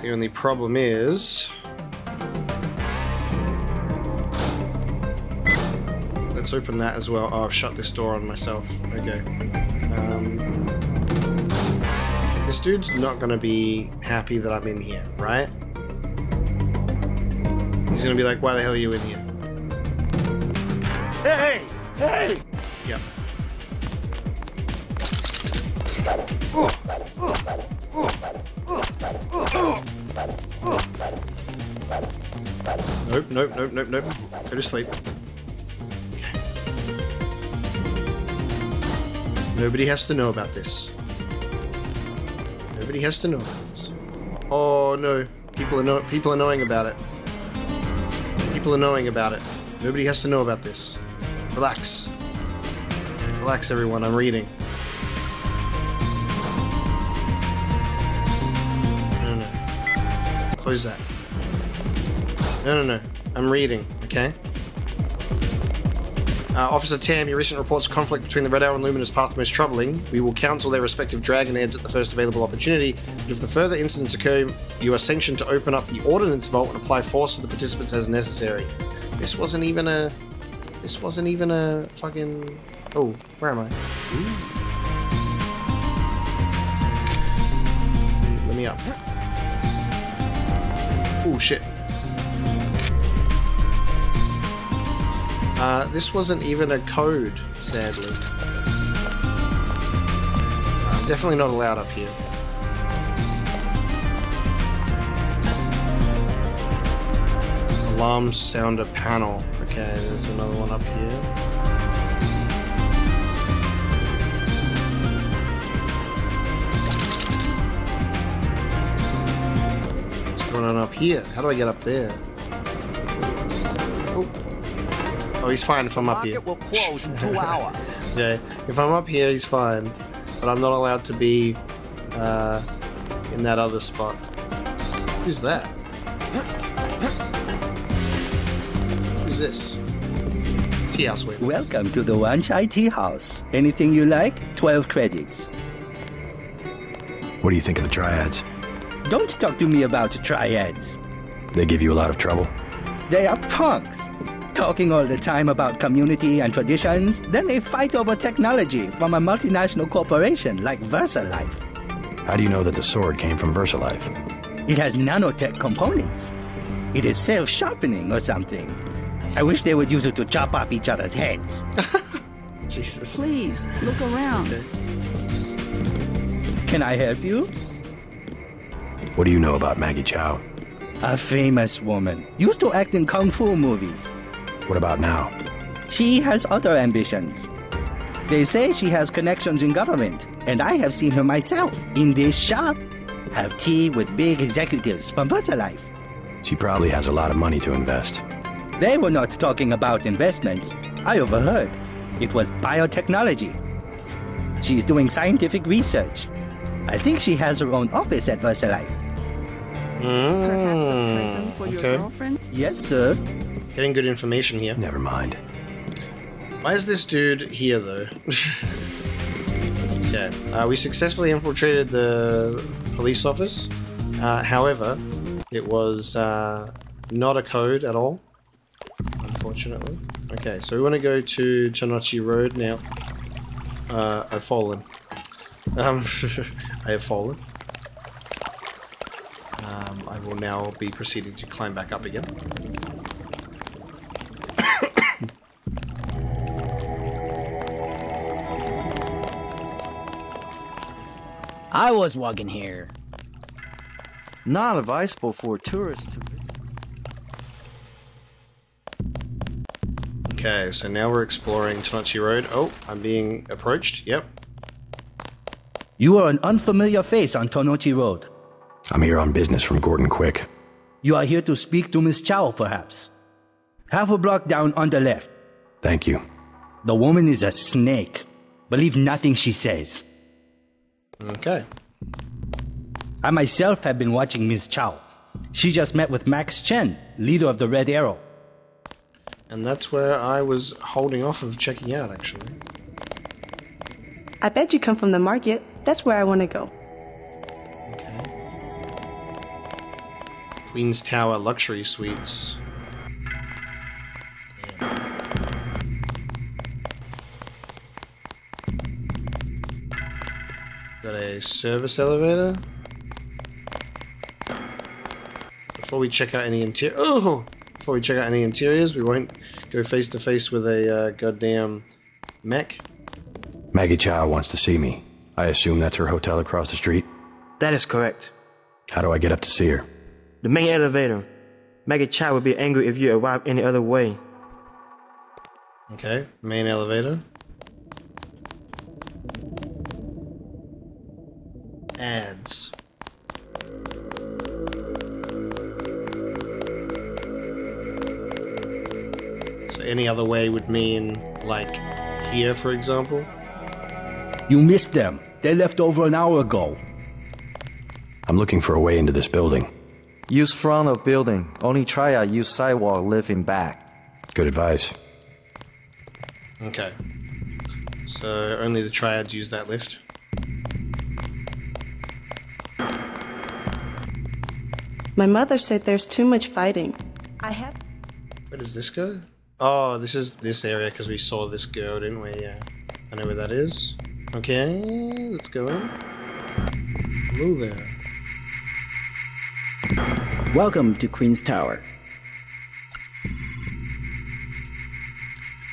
The only problem is... Let's open that as well. Oh, I've shut this door on myself. Okay. Um, this dude's not going to be happy that I'm in here, right? He's going to be like, why the hell are you in here? Hey! Hey! Yep. Nope, nope, nope, nope, nope. Go to sleep. Okay. Nobody has to know about this. Nobody has to know about this. Oh no, people are know people are knowing about it. People are knowing about it. Nobody has to know about this. Relax. Relax, everyone. I'm reading. Close that. No, no, no. I'm reading, okay? Uh, Officer Tam, your recent reports of conflict between the Red Arrow and Luminous Path most troubling. We will counsel their respective dragon heads at the first available opportunity, but if the further incidents occur, you are sanctioned to open up the Ordnance Vault and apply force to the participants as necessary. This wasn't even a... This wasn't even a fucking... Oh, where am I? Ooh. Let me up. Oh, shit. Uh, this wasn't even a code, sadly. I'm definitely not allowed up here. Alarm sounder panel. Okay, there's another one up here. Going on up here? How do I get up there? Oh. Oh, he's fine if I'm up here. will close in two hours. Yeah, if I'm up here, he's fine. But I'm not allowed to be uh, in that other spot. Who's that? Who's this? Tea house wait. Welcome to the Wan Chai Tea House. Anything you like? 12 credits. What do you think of the triads? Don't talk to me about triads. They give you a lot of trouble? They are punks. Talking all the time about community and traditions, then they fight over technology from a multinational corporation like VersaLife. How do you know that the sword came from VersaLife? It has nanotech components. It is self sharpening or something. I wish they would use it to chop off each other's heads. Jesus. Please, look around. Can I help you? What do you know about Maggie Chow? A famous woman. Used to act in kung fu movies. What about now? She has other ambitions. They say she has connections in government, and I have seen her myself in this shop. Have tea with big executives from VersaLife. She probably has a lot of money to invest. They were not talking about investments. I overheard. It was biotechnology. She's doing scientific research. I think she has her own office at VersaLife. Mm, For your girlfriend? Yes, sir. Getting good information here. Never mind. Why is this dude here, though? okay. Uh, we successfully infiltrated the police office. Uh, however, it was uh, not a code at all, unfortunately. Okay, so we want to go to Tonnochi Road now. Uh, I've fallen. Um, I have fallen. I will now be proceeding to climb back up again. I was walking here. Not advisable for tourists to Okay, so now we're exploring Tonnochi Road. Oh, I'm being approached. Yep. You are an unfamiliar face on Tonnochi Road. I'm here on business from Gordon Quick. You are here to speak to Miss Chow, perhaps. Half a block down on the left. Thank you. The woman is a snake. Believe nothing she says. Okay. I myself have been watching Miss Chow. She just met with Max Chen, leader of the Red Arrow. And that's where I was holding off of checking out, actually. I bet you come from the market. That's where I want to go. Queen's Tower Luxury Suites. Got a service elevator. Before we check out any interior, oh, before we check out any interiors, we won't go face to face with a uh, goddamn mech. Maggie Chow wants to see me. I assume that's her hotel across the street. That is correct. How do I get up to see her? The main elevator. Maggie Chow would be angry if you arrive any other way. Okay, main elevator. Ads. So any other way would mean, like, here, for example? You missed them. They left over an hour ago. I'm looking for a way into this building. Use front of building. Only triad use sidewalk living back. Good advice. Okay. So only the triads use that lift. My mother said there's too much fighting. I have. Where does this go? Oh, this is this area because we saw this girl, didn't we? Yeah. I know where that is. Okay, let's go in. Hello there. Welcome to Queen's Tower.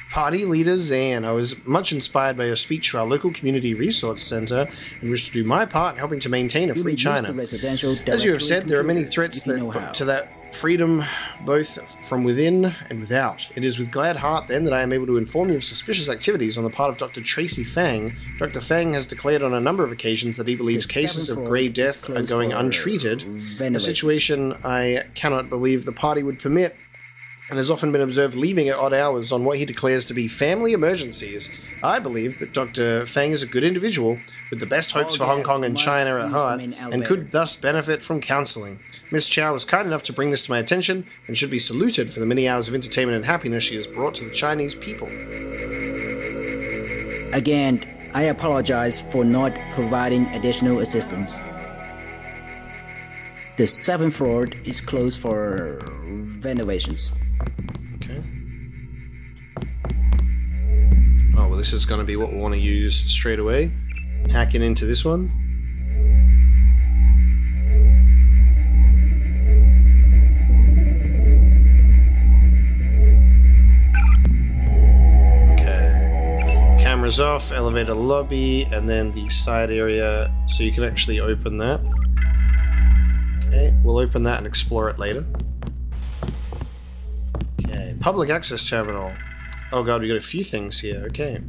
Party leader Zan. I was much inspired by your speech to our local community resource center and wish to do my part in helping to maintain a free China. residential As you have said, there are many threats if you know that, to that freedom, both from within and without. It is with glad heart, then, that I am able to inform you of suspicious activities on the part of Dr. Tracy Fang. Dr. Fang has declared on a number of occasions that he believes The cases of grey death are going untreated, a situation I cannot believe the party would permit and has often been observed leaving at odd hours on what he declares to be family emergencies. I believe that Dr. Fang is a good individual with the best hopes oh, for All Hong Kong and China at heart and could thus benefit from counseling. Miss Chow was kind enough to bring this to my attention and should be saluted for the many hours of entertainment and happiness she has brought to the Chinese people. Again, I apologize for not providing additional assistance. The seventh floor is closed for renovations. Oh, well, this is going to be what we want to use straight away. Hacking into this one. Okay. Cameras off, elevator lobby, and then the side area, so you can actually open that. Okay, we'll open that and explore it later. Okay, public access terminal. Oh god, we got a few things here. Okay.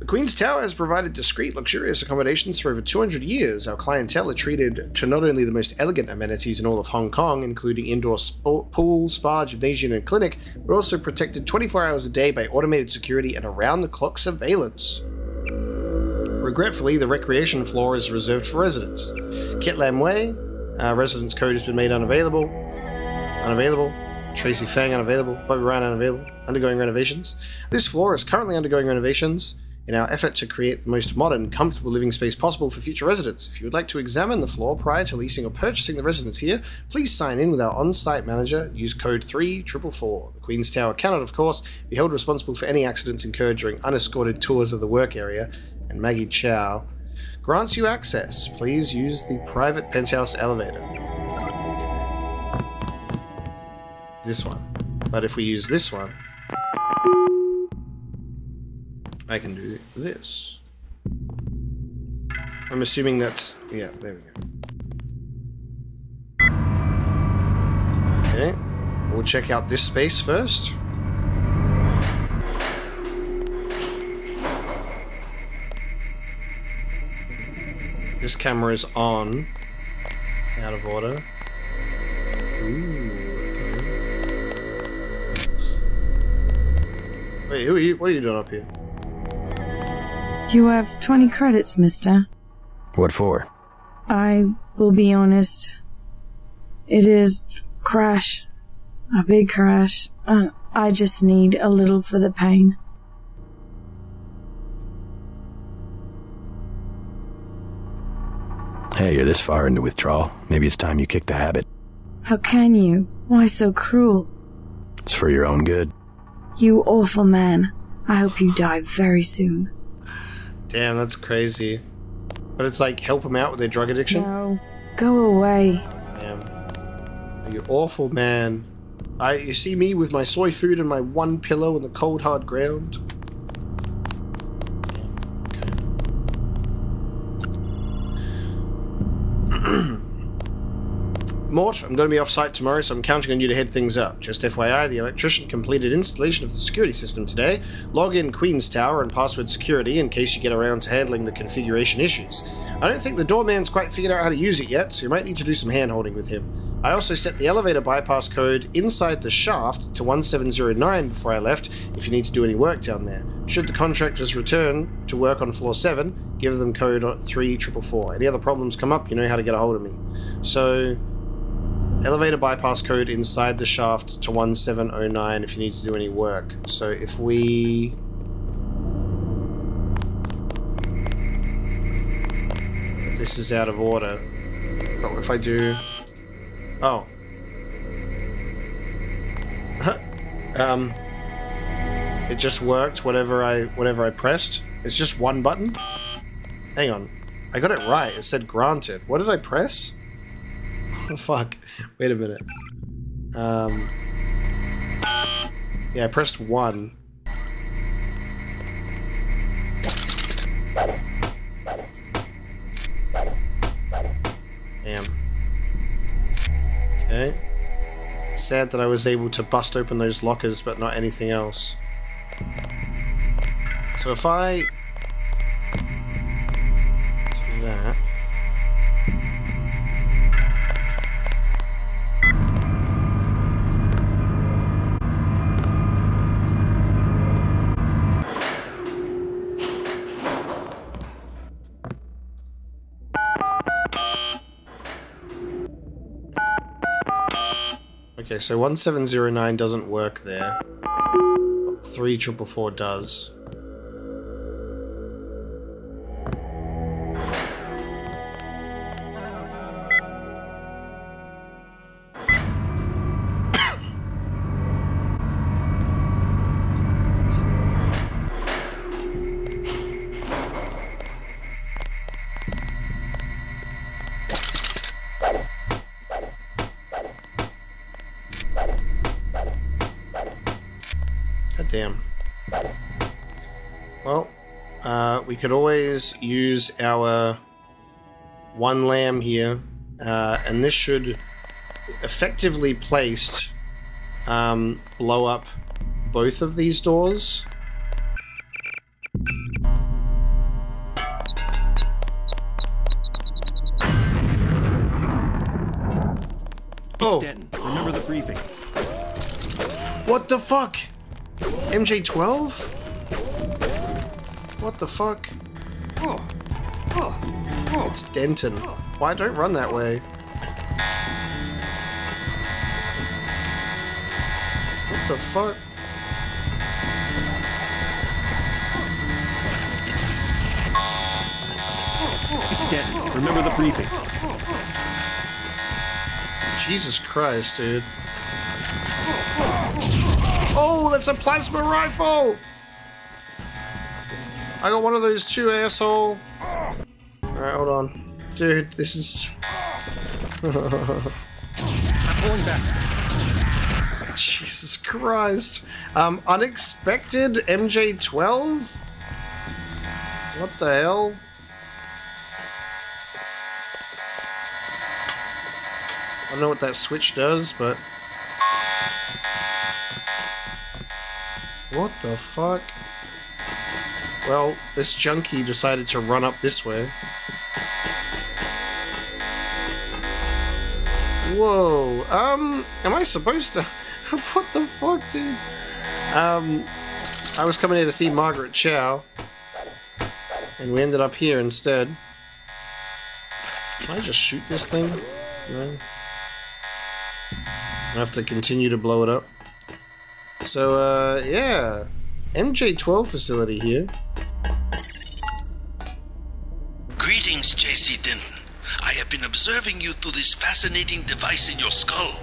The Queen's Tower has provided discreet, luxurious accommodations for over 200 years. Our clientele are treated to not only the most elegant amenities in all of Hong Kong, including indoor sport, pool, spa, gymnasium, and clinic, but also protected 24 hours a day by automated security and around-the-clock surveillance. Regretfully, the recreation floor is reserved for residents. Kit Lam Way, uh, residence code has been made unavailable. Unavailable. Tracy Fang unavailable. Bobby Ryan unavailable. Undergoing renovations. This floor is currently undergoing renovations in our effort to create the most modern, comfortable living space possible for future residents. If you would like to examine the floor prior to leasing or purchasing the residence here, please sign in with our on-site manager. Use code 3444. The Queen's Tower cannot, of course, be held responsible for any accidents incurred during unescorted tours of the work area, and Maggie Chow grants you access. Please use the private penthouse elevator. This one. But if we use this one, I can do this. I'm assuming that's... Yeah, there we go. Okay. We'll check out this space first. This camera is on. Out of order. Ooh, Wait, who are you? What are you doing up here? You have 20 credits, mister. What for? I will be honest. It is crash. A big crash. Uh, I just need a little for the pain. Hey, you're this far into withdrawal. Maybe it's time you kick the habit. How can you? Why so cruel? It's for your own good. You awful man. I hope you die very soon. Damn, that's crazy. But it's like help them out with their drug addiction. No. Go away. Damn. You awful man. I you see me with my soy food and my one pillow in the cold hard ground. Mort, I'm going to be off site tomorrow, so I'm counting on you to head things up. Just FYI, the electrician completed installation of the security system today. Log in Queen's Tower and password security in case you get around to handling the configuration issues. I don't think the doorman's quite figured out how to use it yet, so you might need to do some hand-holding with him. I also set the elevator bypass code inside the shaft to 1709 before I left if you need to do any work down there. Should the contractors return to work on floor 7, give them code 3444. Any other problems come up, you know how to get a hold of me. So, elevator bypass code inside the shaft to 1709 if you need to do any work. So if we... This is out of order. But if I do... Oh. um... It just worked whatever I whatever I pressed. It's just one button. Hang on. I got it right. It said granted. What did I press? Fuck. Wait a minute. Um. Yeah, I pressed one. Damn. Okay. Sad that I was able to bust open those lockers, but not anything else. So if I do that. So 1709 doesn't work there. 3444 does. Could always use our one LAM here, uh, and this should effectively placed um, blow up both of these doors. It's Denton. Remember the briefing. What the fuck? MJ12? What the fuck? Oh. Oh. Oh. It's Denton. Why don't run that way? What the fuck? It's Denton. Remember the briefing. Jesus Christ, dude. Oh, that's a plasma rifle! I got one of those too, asshole. Alright, hold on. Dude, this is... I'm pulling back. Jesus Christ. Um, unexpected MJ-12? What the hell? I don't know what that switch does, but... What the fuck? Well, this junkie decided to run up this way. Whoa, um, am I supposed to... what the fuck, dude? Um, I was coming here to see Margaret Chow, and we ended up here instead. Can I just shoot this thing? No. I have to continue to blow it up. So, uh, yeah. MJ-12 facility here. Greetings, J.C. Denton. I have been observing you through this fascinating device in your skull.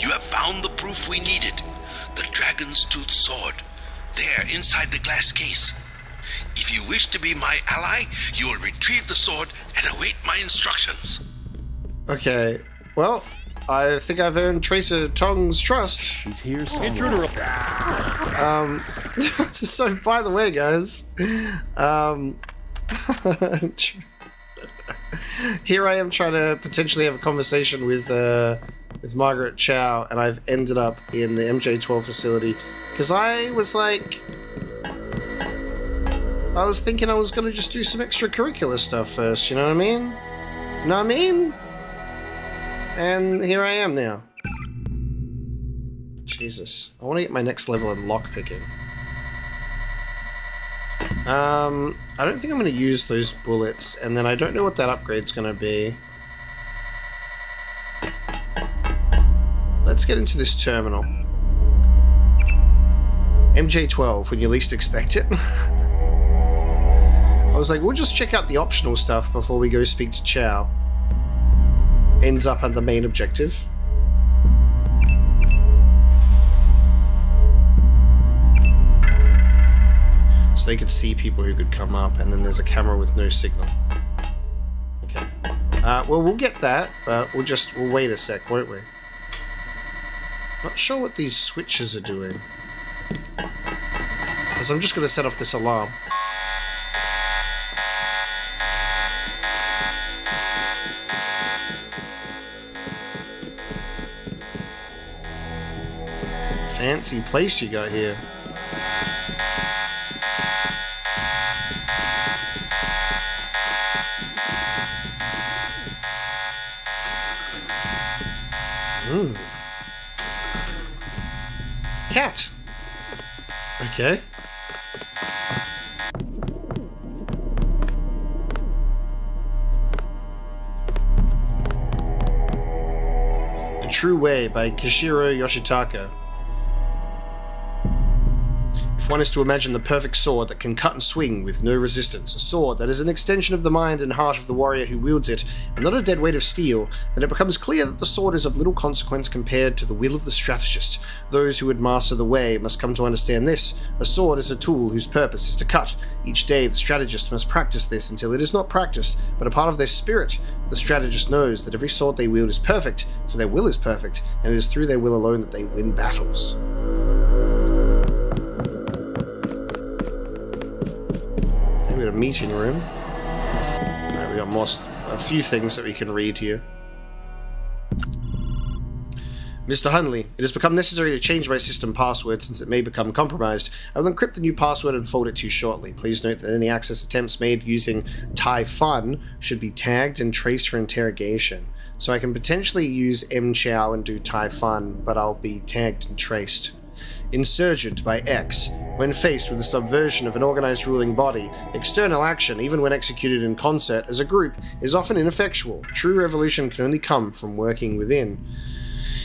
You have found the proof we needed. The Dragon's Tooth Sword. There, inside the glass case. If you wish to be my ally, you will retrieve the sword and await my instructions. Okay, well, I think I've earned Tracer Tong's trust. She's here Intruder. Um, so by the way, guys, um, here I am trying to potentially have a conversation with uh, with Margaret Chow, and I've ended up in the MJ12 facility because I was like, I was thinking I was going to just do some extracurricular stuff first. You know what I mean? You know what I mean? And here I am now. Jesus. I want to get my next level in lockpicking. Um, I don't think I'm going to use those bullets, and then I don't know what that upgrade's going to be. Let's get into this terminal. MJ12, when you least expect it. I was like, we'll just check out the optional stuff before we go speak to Chow. Ends up at the main objective. So they could see people who could come up, and then there's a camera with no signal. Okay. Uh, well, we'll get that, but we'll just, we'll wait a sec, won't we? Not sure what these switches are doing. Because I'm just going to set off this alarm. Fancy place you got here. Hmm. Cat. Okay. The True Way by Kishiro Yoshitaka. One is to imagine the perfect sword that can cut and swing with no resistance, a sword that is an extension of the mind and heart of the warrior who wields it, and not a dead weight of steel, then it becomes clear that the sword is of little consequence compared to the will of the strategist. Those who would master the way must come to understand this. A sword is a tool whose purpose is to cut. Each day the strategist must practice this until it is not practice, but a part of their spirit. The strategist knows that every sword they wield is perfect, so their will is perfect, and it is through their will alone that they win battles. Meeting room. Right, we got more, a few things that we can read here. Mr. Hunley, it has become necessary to change my system password since it may become compromised. I will encrypt the new password and forward it to you shortly. Please note that any access attempts made using Typhon should be tagged and traced for interrogation. So I can potentially use mchow and do Typhon, but I'll be tagged and traced. Insurgent by X. When faced with the subversion of an organized ruling body, external action, even when executed in concert as a group, is often ineffectual. True revolution can only come from working within.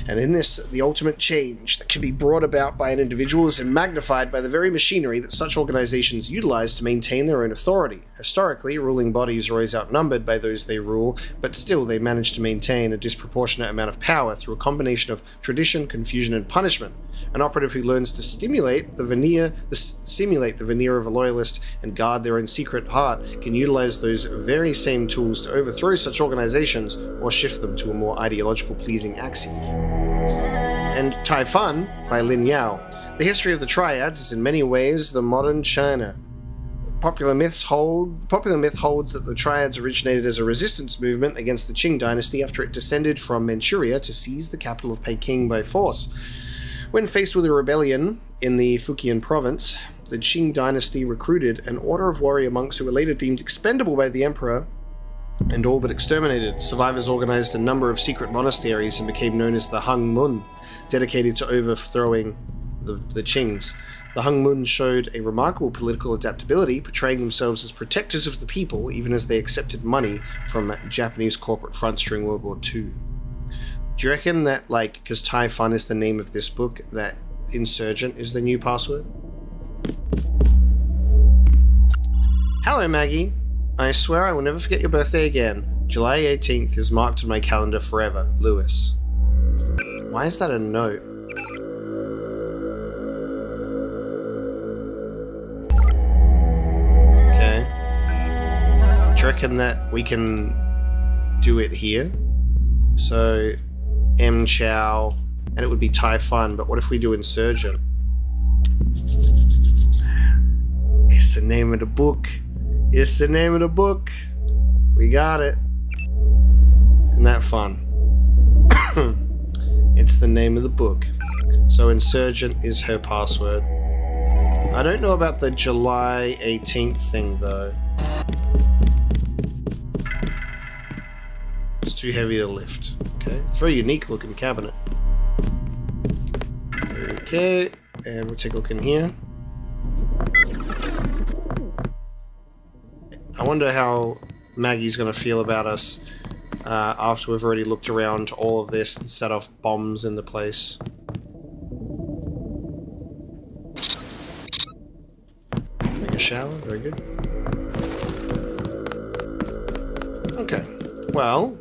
And in this, the ultimate change that can be brought about by an individual is magnified by the very machinery that such organizations utilize to maintain their own authority. Historically, ruling bodies are always outnumbered by those they rule, but still they manage to maintain a disproportionate amount of power through a combination of tradition, confusion, and punishment. An operative who learns to stimulate the veneer, the, simulate the veneer of a loyalist, and guard their own secret heart can utilize those very same tools to overthrow such organizations or shift them to a more ideological pleasing axis and Typhon by Lin Yao. The history of the Triads is in many ways the modern China. Popular myths hold popular myth holds that the triads originated as a resistance movement against the Qing dynasty after it descended from Manchuria to seize the capital of Peking by force. When faced with a rebellion in the Fujian province, the Qing dynasty recruited an order of warrior monks who were later deemed expendable by the emperor and all but exterminated. Survivors organized a number of secret monasteries and became known as the Hung Mun, dedicated to overthrowing the, the Qings. The Hung Mun showed a remarkable political adaptability, portraying themselves as protectors of the people, even as they accepted money from Japanese corporate fronts during World War II. Do you reckon that, like, because Typhon is the name of this book, that Insurgent is the new password? Hello, Maggie. I swear I will never forget your birthday again. July 18th is marked on my calendar forever. Lewis. Why is that a note? You reckon that we can do it here? So, M Chow, and it would be Fun, but what if we do Insurgent? It's the name of the book. It's the name of the book. We got it. Isn't that fun? it's the name of the book. So Insurgent is her password. I don't know about the July 18th thing though. It's too heavy to lift. Okay, it's very unique looking cabinet. Okay, and we'll take a look in here. I wonder how Maggie's going to feel about us uh, after we've already looked around all of this and set off bombs in the place. Take a shower, very good. Okay, well,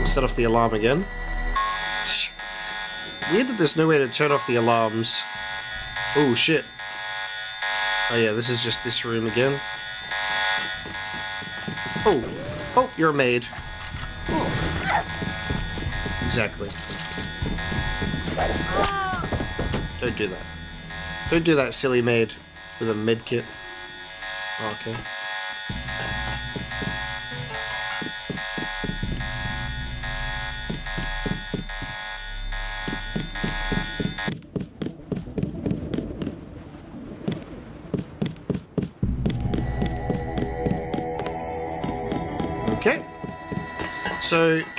we'll set off the alarm again. Weird that there's no way to turn off the alarms. Oh shit. Oh yeah, this is just this room again. Oh, oh, you're a maid. Exactly. Don't do that. Don't do that, silly maid, with a med kit. Oh. Okay.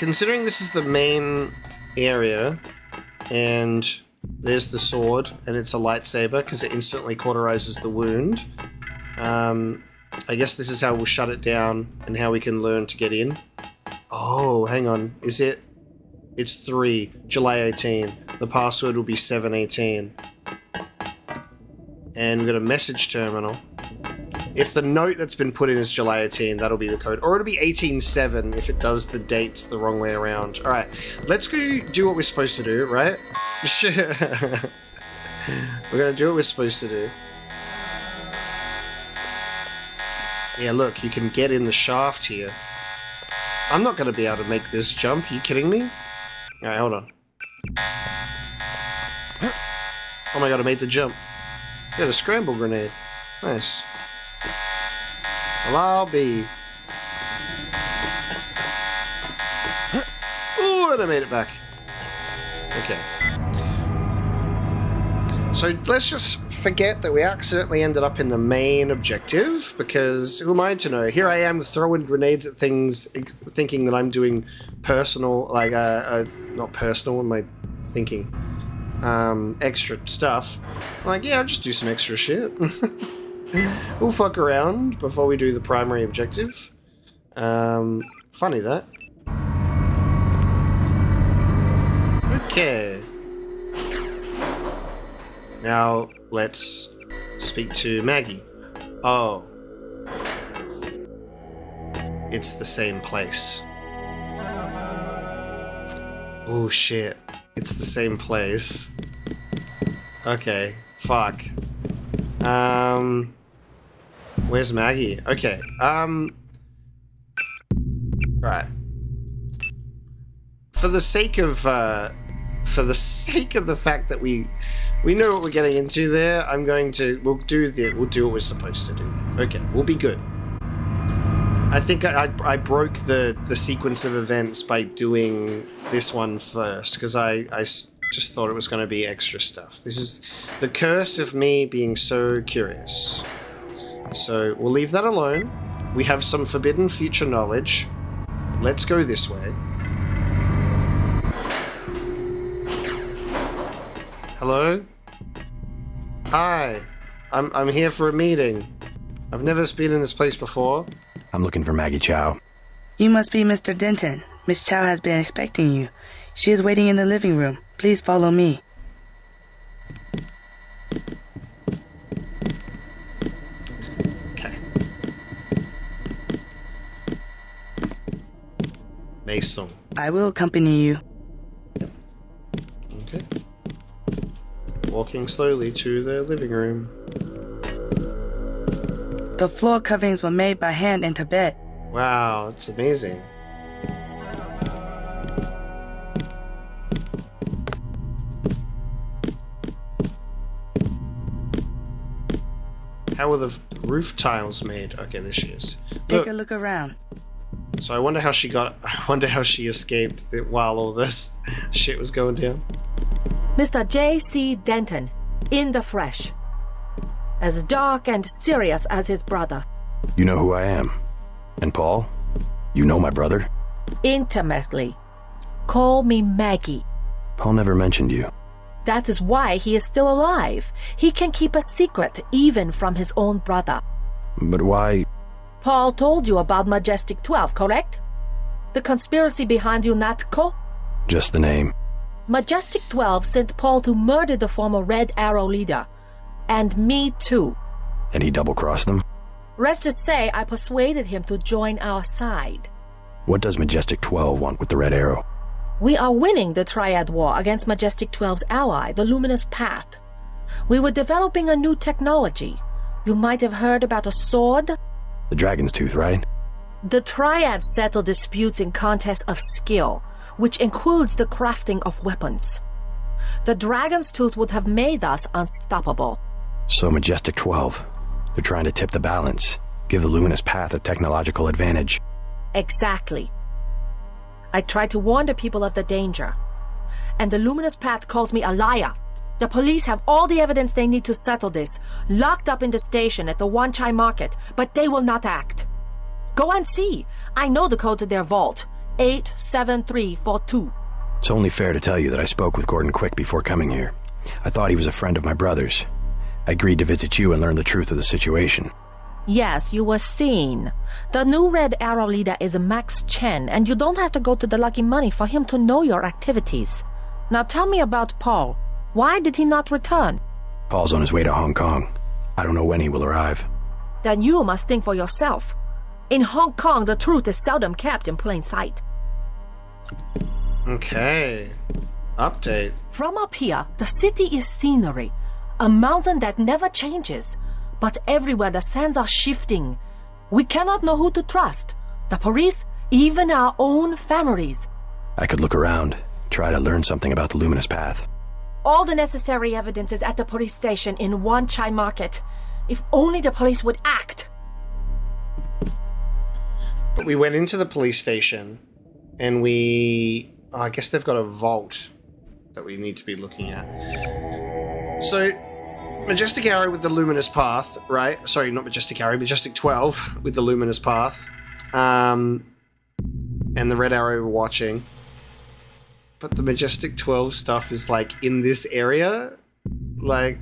Considering this is the main area, and there's the sword, and it's a lightsaber because it instantly cauterizes the wound, um, I guess this is how we'll shut it down and how we can learn to get in. Oh, hang on. Is it? It's 3, July 18. The password will be 718. And we've got a message terminal. If the note that's been put in is July 18, that'll be the code. Or it'll be 187 if it does the dates the wrong way around. Alright, let's go do what we're supposed to do, right? we're gonna do what we're supposed to do. Yeah, look, you can get in the shaft here. I'm not gonna be able to make this jump, Are you kidding me? Alright, hold on. Oh my god, I made the jump. Got a scramble grenade. Nice. Be. Ooh, and I made it back. Okay. So let's just forget that we accidentally ended up in the main objective, because who am I to know? Here I am throwing grenades at things, thinking that I'm doing personal, like, uh, uh not personal, am I thinking? Um, extra stuff. I'm like, yeah, I'll just do some extra shit. we'll fuck around before we do the primary objective. Um, funny that. Okay. Now, let's speak to Maggie. Oh. It's the same place. Oh shit. It's the same place. Okay. Fuck. Um... Where's Maggie? Okay. Um... Right. For the sake of, uh... For the sake of the fact that we we know what we're getting into there. I'm going to. We'll do the. We'll do what we're supposed to do. Then. Okay, we'll be good. I think I, I, I broke the the sequence of events by doing this one first because I, I just thought it was going to be extra stuff. This is the curse of me being so curious. So we'll leave that alone. We have some forbidden future knowledge. Let's go this way. Hello? Hi. I'm I'm here for a meeting. I've never been in this place before. I'm looking for Maggie Chow. You must be Mr. Denton. Miss Chow has been expecting you. She is waiting in the living room. Please follow me. Okay. Mason. I will accompany you. Okay. Walking slowly to the living room. The floor coverings were made by hand in Tibet. Wow, that's amazing. How were the roof tiles made? Okay, there she is. Take Look, a look around. So I wonder how she got. I wonder how she escaped the, while all this shit was going down. Mr. J.C. Denton, in the fresh. As dark and serious as his brother. You know who I am. And Paul? You know my brother? Intimately. Call me Maggie. Paul never mentioned you. That is why he is still alive. He can keep a secret even from his own brother. But why? Paul told you about Majestic 12, correct? The conspiracy behind UNATCO? Just the name. Majestic 12 sent Paul to murder the former Red Arrow leader. And me too. And he double crossed them? Rest to say, I persuaded him to join our side. What does Majestic 12 want with the Red Arrow? We are winning the Triad War against Majestic 12's ally, the Luminous Path. We were developing a new technology. You might have heard about a sword. The Dragon's Tooth, right? The Triads settle disputes in contests of skill, which includes the crafting of weapons. The Dragon's Tooth would have made us unstoppable. So Majestic 12. They're trying to tip the balance, give the Luminous Path a technological advantage. Exactly. I tried to warn the people of the danger. And the Luminous Path calls me a liar. The police have all the evidence they need to settle this, locked up in the station at the Wan Chai market, but they will not act. Go and see. I know the code to their vault 87342. It's only fair to tell you that I spoke with Gordon Quick before coming here. I thought he was a friend of my brother's. I agreed to visit you and learn the truth of the situation. Yes, you were seen. The new Red Arrow leader is Max Chen, and you don't have to go to the Lucky Money for him to know your activities. Now tell me about Paul. Why did he not return? Paul's on his way to Hong Kong. I don't know when he will arrive. Then you must think for yourself. In Hong Kong, the truth is seldom kept in plain sight. Okay. Update. From up here, the city is scenery, a mountain that never changes. But everywhere the sands are shifting. We cannot know who to trust. The police, even our own families. I could look around, try to learn something about the Luminous Path. All the necessary evidence is at the police station in Wan Chai Market. If only the police would act. But we went into the police station and we. Oh, I guess they've got a vault that we need to be looking at. So, Majestic Arrow with the Luminous Path, right? Sorry, not Majestic Arrow, Majestic 12 with the Luminous Path. Um, and the Red Arrow we're watching. But the Majestic 12 stuff is like in this area. Like,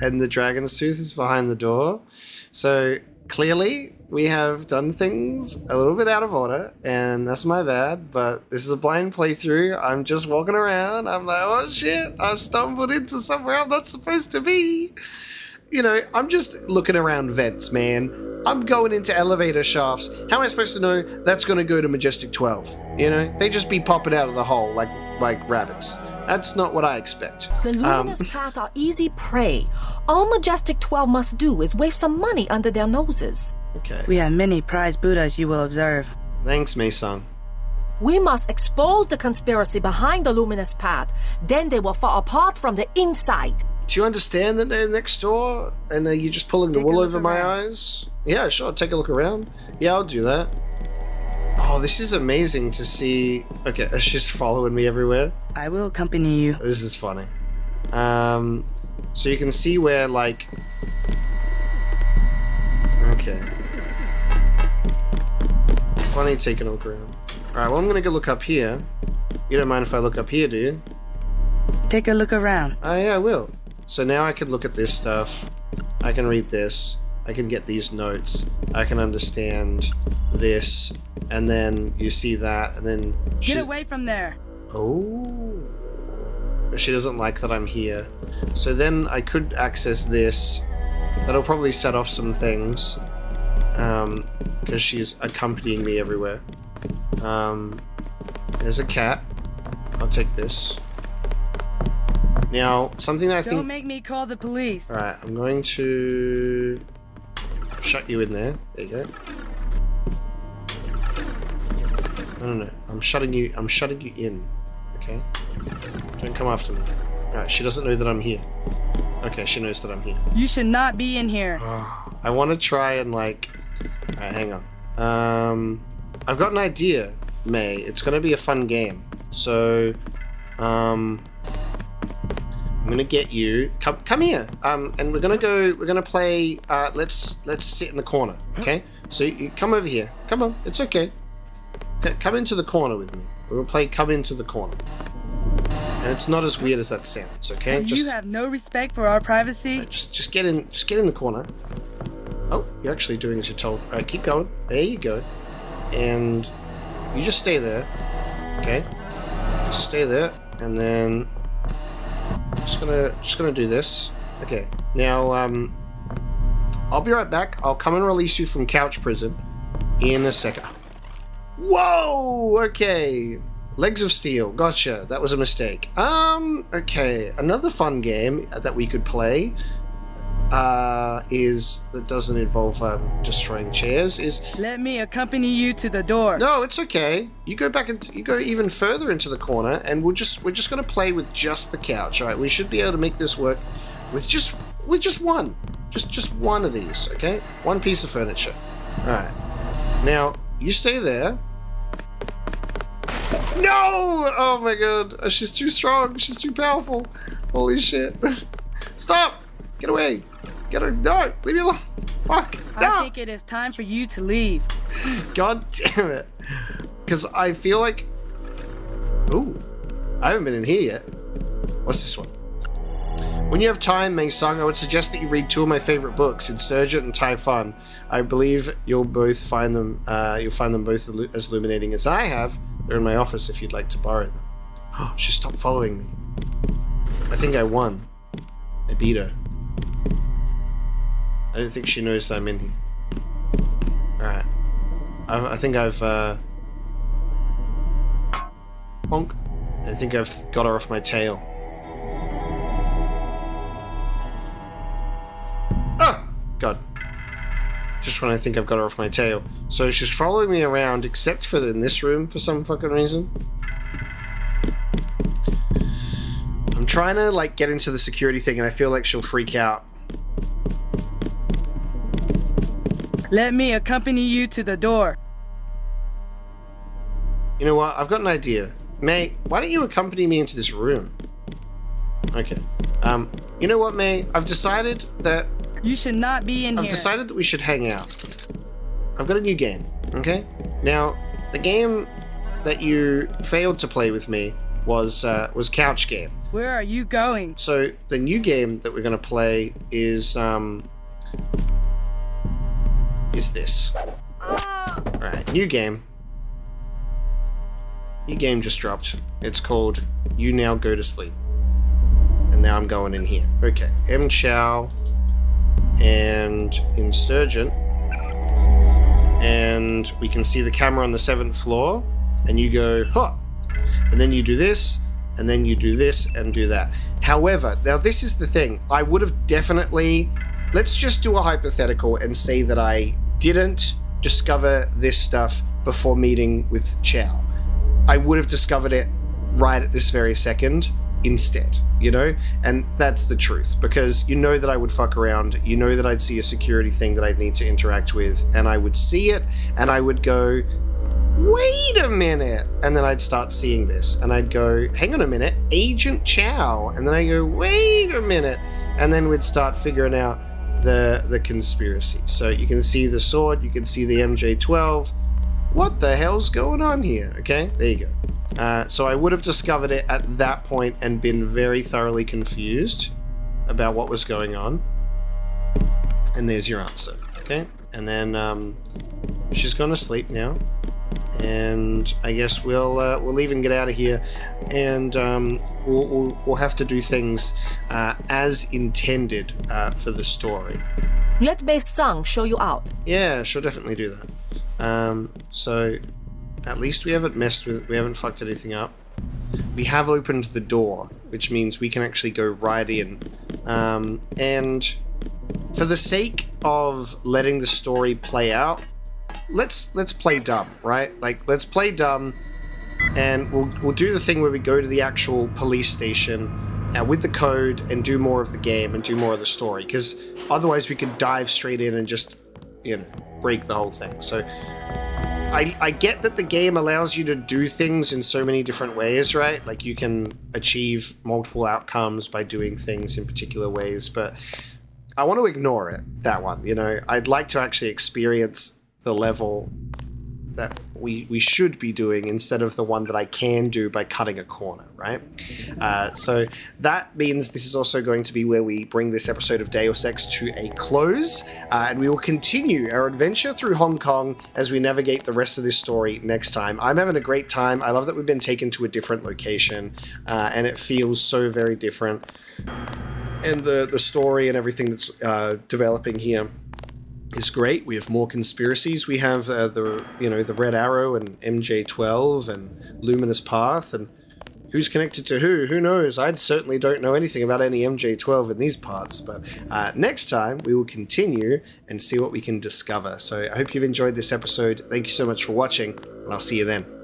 and the Dragon's Tooth is behind the door. So clearly, we have done things a little bit out of order, and that's my bad. But this is a blind playthrough. I'm just walking around. I'm like, oh shit, I've stumbled into somewhere I'm not supposed to be. You know, I'm just looking around vents, man. I'm going into elevator shafts. How am I supposed to know that's going to go to Majestic 12? You know, they just be popping out of the hole like like rabbits. That's not what I expect. The Um, luminous path are easy prey. All Majestic 12 must do is wave some money under their noses. Okay. We have many prize Buddhas you will observe. Thanks, Mason. We must expose the conspiracy behind the luminous path. Then they will fall apart from the inside. Do you understand that they're next door? And are you just pulling the Take a wool look over my eyes? Yeah, sure. Take a look around. Yeah, I'll do that. Oh, this is amazing to see. Okay, she's following me everywhere. I will accompany you. This is funny. Um, so you can see where, like. Okay. It's funny taking a look around. Alright, well, I'm gonna go look up here. You don't mind if I look up here, do you? Take a look around. Oh, yeah, I will. So now I can look at this stuff. I can read this. I can get these notes. I can understand this. And then you see that, and then. Get away from there. Oh. But she doesn't like that I'm here. So then I could access this. That'll probably set off some things. Um, because she's accompanying me everywhere. Um, there's a cat. I'll take this. Now, something that I Don't think. make me call the police. Alright, I'm going to shut you in there. There you go. No, no, no. I'm shutting you. I'm shutting you in. Okay. Don't come after me. Alright, she doesn't know that I'm here. Okay, she knows that I'm here. You should not be in here. I want to try and like. Alright, hang on. Um, I've got an idea, May. It's going to be a fun game. So, um, I'm gonna get you. Come, come here. Um, and we're gonna go. We're gonna play. Uh, let's let's sit in the corner. Okay. So you come over here. Come on. It's okay. C- come into the corner with me. We're gonna play. Come into the corner. And it's not as weird as that sounds. Okay. And Just you have no respect for our privacy. just just get in. Just get in the corner. Oh, you're actually doing as you're told. All right, keep going. There you go. And you just stay there. Okay. Just stay there, and then just gonna just gonna do this. Okay. Now, um, I'll be right back. I'll come and release you from couch prison in a second. Whoa. Okay. Legs of Steel. Gotcha. That was a mistake. Um. Okay. Another fun game that we could play uh, is that doesn't involve um, destroying chairs. Is Let me accompany you to the door. no, it's okay. You go back and you go even further into the corner, and we'll just we're just gonna play with just the couch. All right, we should be able to make this work with just with just one, just just one of these. Okay, one piece of furniture. All right. Now you stay there. No! Oh my god, she's too strong. She's too powerful. Holy shit! Stop! Get away! Get her! No! Leave me alone! Fuck! I think it is time for you to leave. God damn it. Because I feel like. Ooh. I haven't been in here yet. What's this one? When you have time, Mei Sung, I would suggest that you read two of my favorite books, Insurgent and Typhon. I believe you'll both find them. Uh, you'll find them both as illuminating as I have. They're in my office if you'd like to borrow them. Oh, she stopped following me. I think I won. I beat her. I don't think she knows I'm in here. Alright. I, I think I've, uh... Bonk. I think I've got her off my tail. Ah! God. Just when I think I've got her off my tail. So she's following me around, except for in this room for some fucking reason. I'm trying to, like, get into the security thing, and I feel like she'll freak out. Let me accompany you to the door. You know what? I've got an idea. May, why don't you accompany me into this room? Okay. Um, you know what, May? I've decided that You should not be in I've here. decided that we should hang out. I've got a new game, okay? Now, the game that you failed to play with me was uh, was Couch Game. Where are you going? So the new game that we're going to play is um is this. All right, new game. New game just dropped. It's called You Now Go to Sleep. And now I'm going in here. Okay, M Chow and Insurgent. And we can see the camera on the seventh floor. And you go, huh. And then you do this, and then you do this and do that. However, now this is the thing. I would have definitely. Let's just do a hypothetical and say that I didn't discover this stuff before meeting with Chow. I would have discovered it right at this very second. instead, you know? And that's the truth because you know that I would fuck around. You know that I'd see a security thing that I'd need to interact with, and I would see it and I would go, wait a minute. And then I'd start seeing this and I'd go, hang on a minute, Agent Chow. And then I go, wait a minute. And then we'd start figuring out the the conspiracy. So you can see the sword, you can see the MJ12. What the hell's going on here? Okay, there you go. Uh, so I would have discovered it at that point and been very thoroughly confused about what was going on. And there's your answer. Okay, and then um, she's gone to sleep now and I guess we'll uh, we'll even get out of here, and um, we'll, we'll, we'll, have to do things uh, as intended uh, for the story. Let Bei Sung show you out. Yeah, she'll definitely do that. Um, so at least we haven't messed with, we haven't fucked anything up. We have opened the door, which means we can actually go right in, um, and for the sake of letting the story play out, let's let's play dumb, right? Like let's play dumb, and we'll we'll do the thing where we go to the actual police station uh, with the code and do more of the game and do more of the story. Because otherwise, we could dive straight in and just you know break the whole thing. So. I, I get that the game allows you to do things in so many different ways, right? Like you can achieve multiple outcomes by doing things in particular ways, but I want to ignore it, that one, you know. I'd like to actually experience the level that we we should be doing instead of the one that I can do by cutting a corner, right? Uh, so that means this is also going to be where we bring this episode of Deus Ex to a close, uh, and we will continue our adventure through Hong Kong as we navigate the rest of this story next time. I'm having a great time. I love that we've been taken to a different location, uh, and it feels so very different. And the the story and everything that's uh, developing here is great. We have more conspiracies. We have uh, the you know the Red Arrow and MJ12 and Luminous Path and who's connected to who? Who knows? I certainly don't know anything about any MJ12 in these parts. But uh, next time we will continue and see what we can discover. So I hope you've enjoyed this episode. Thank you so much for watching, and I'll see you then.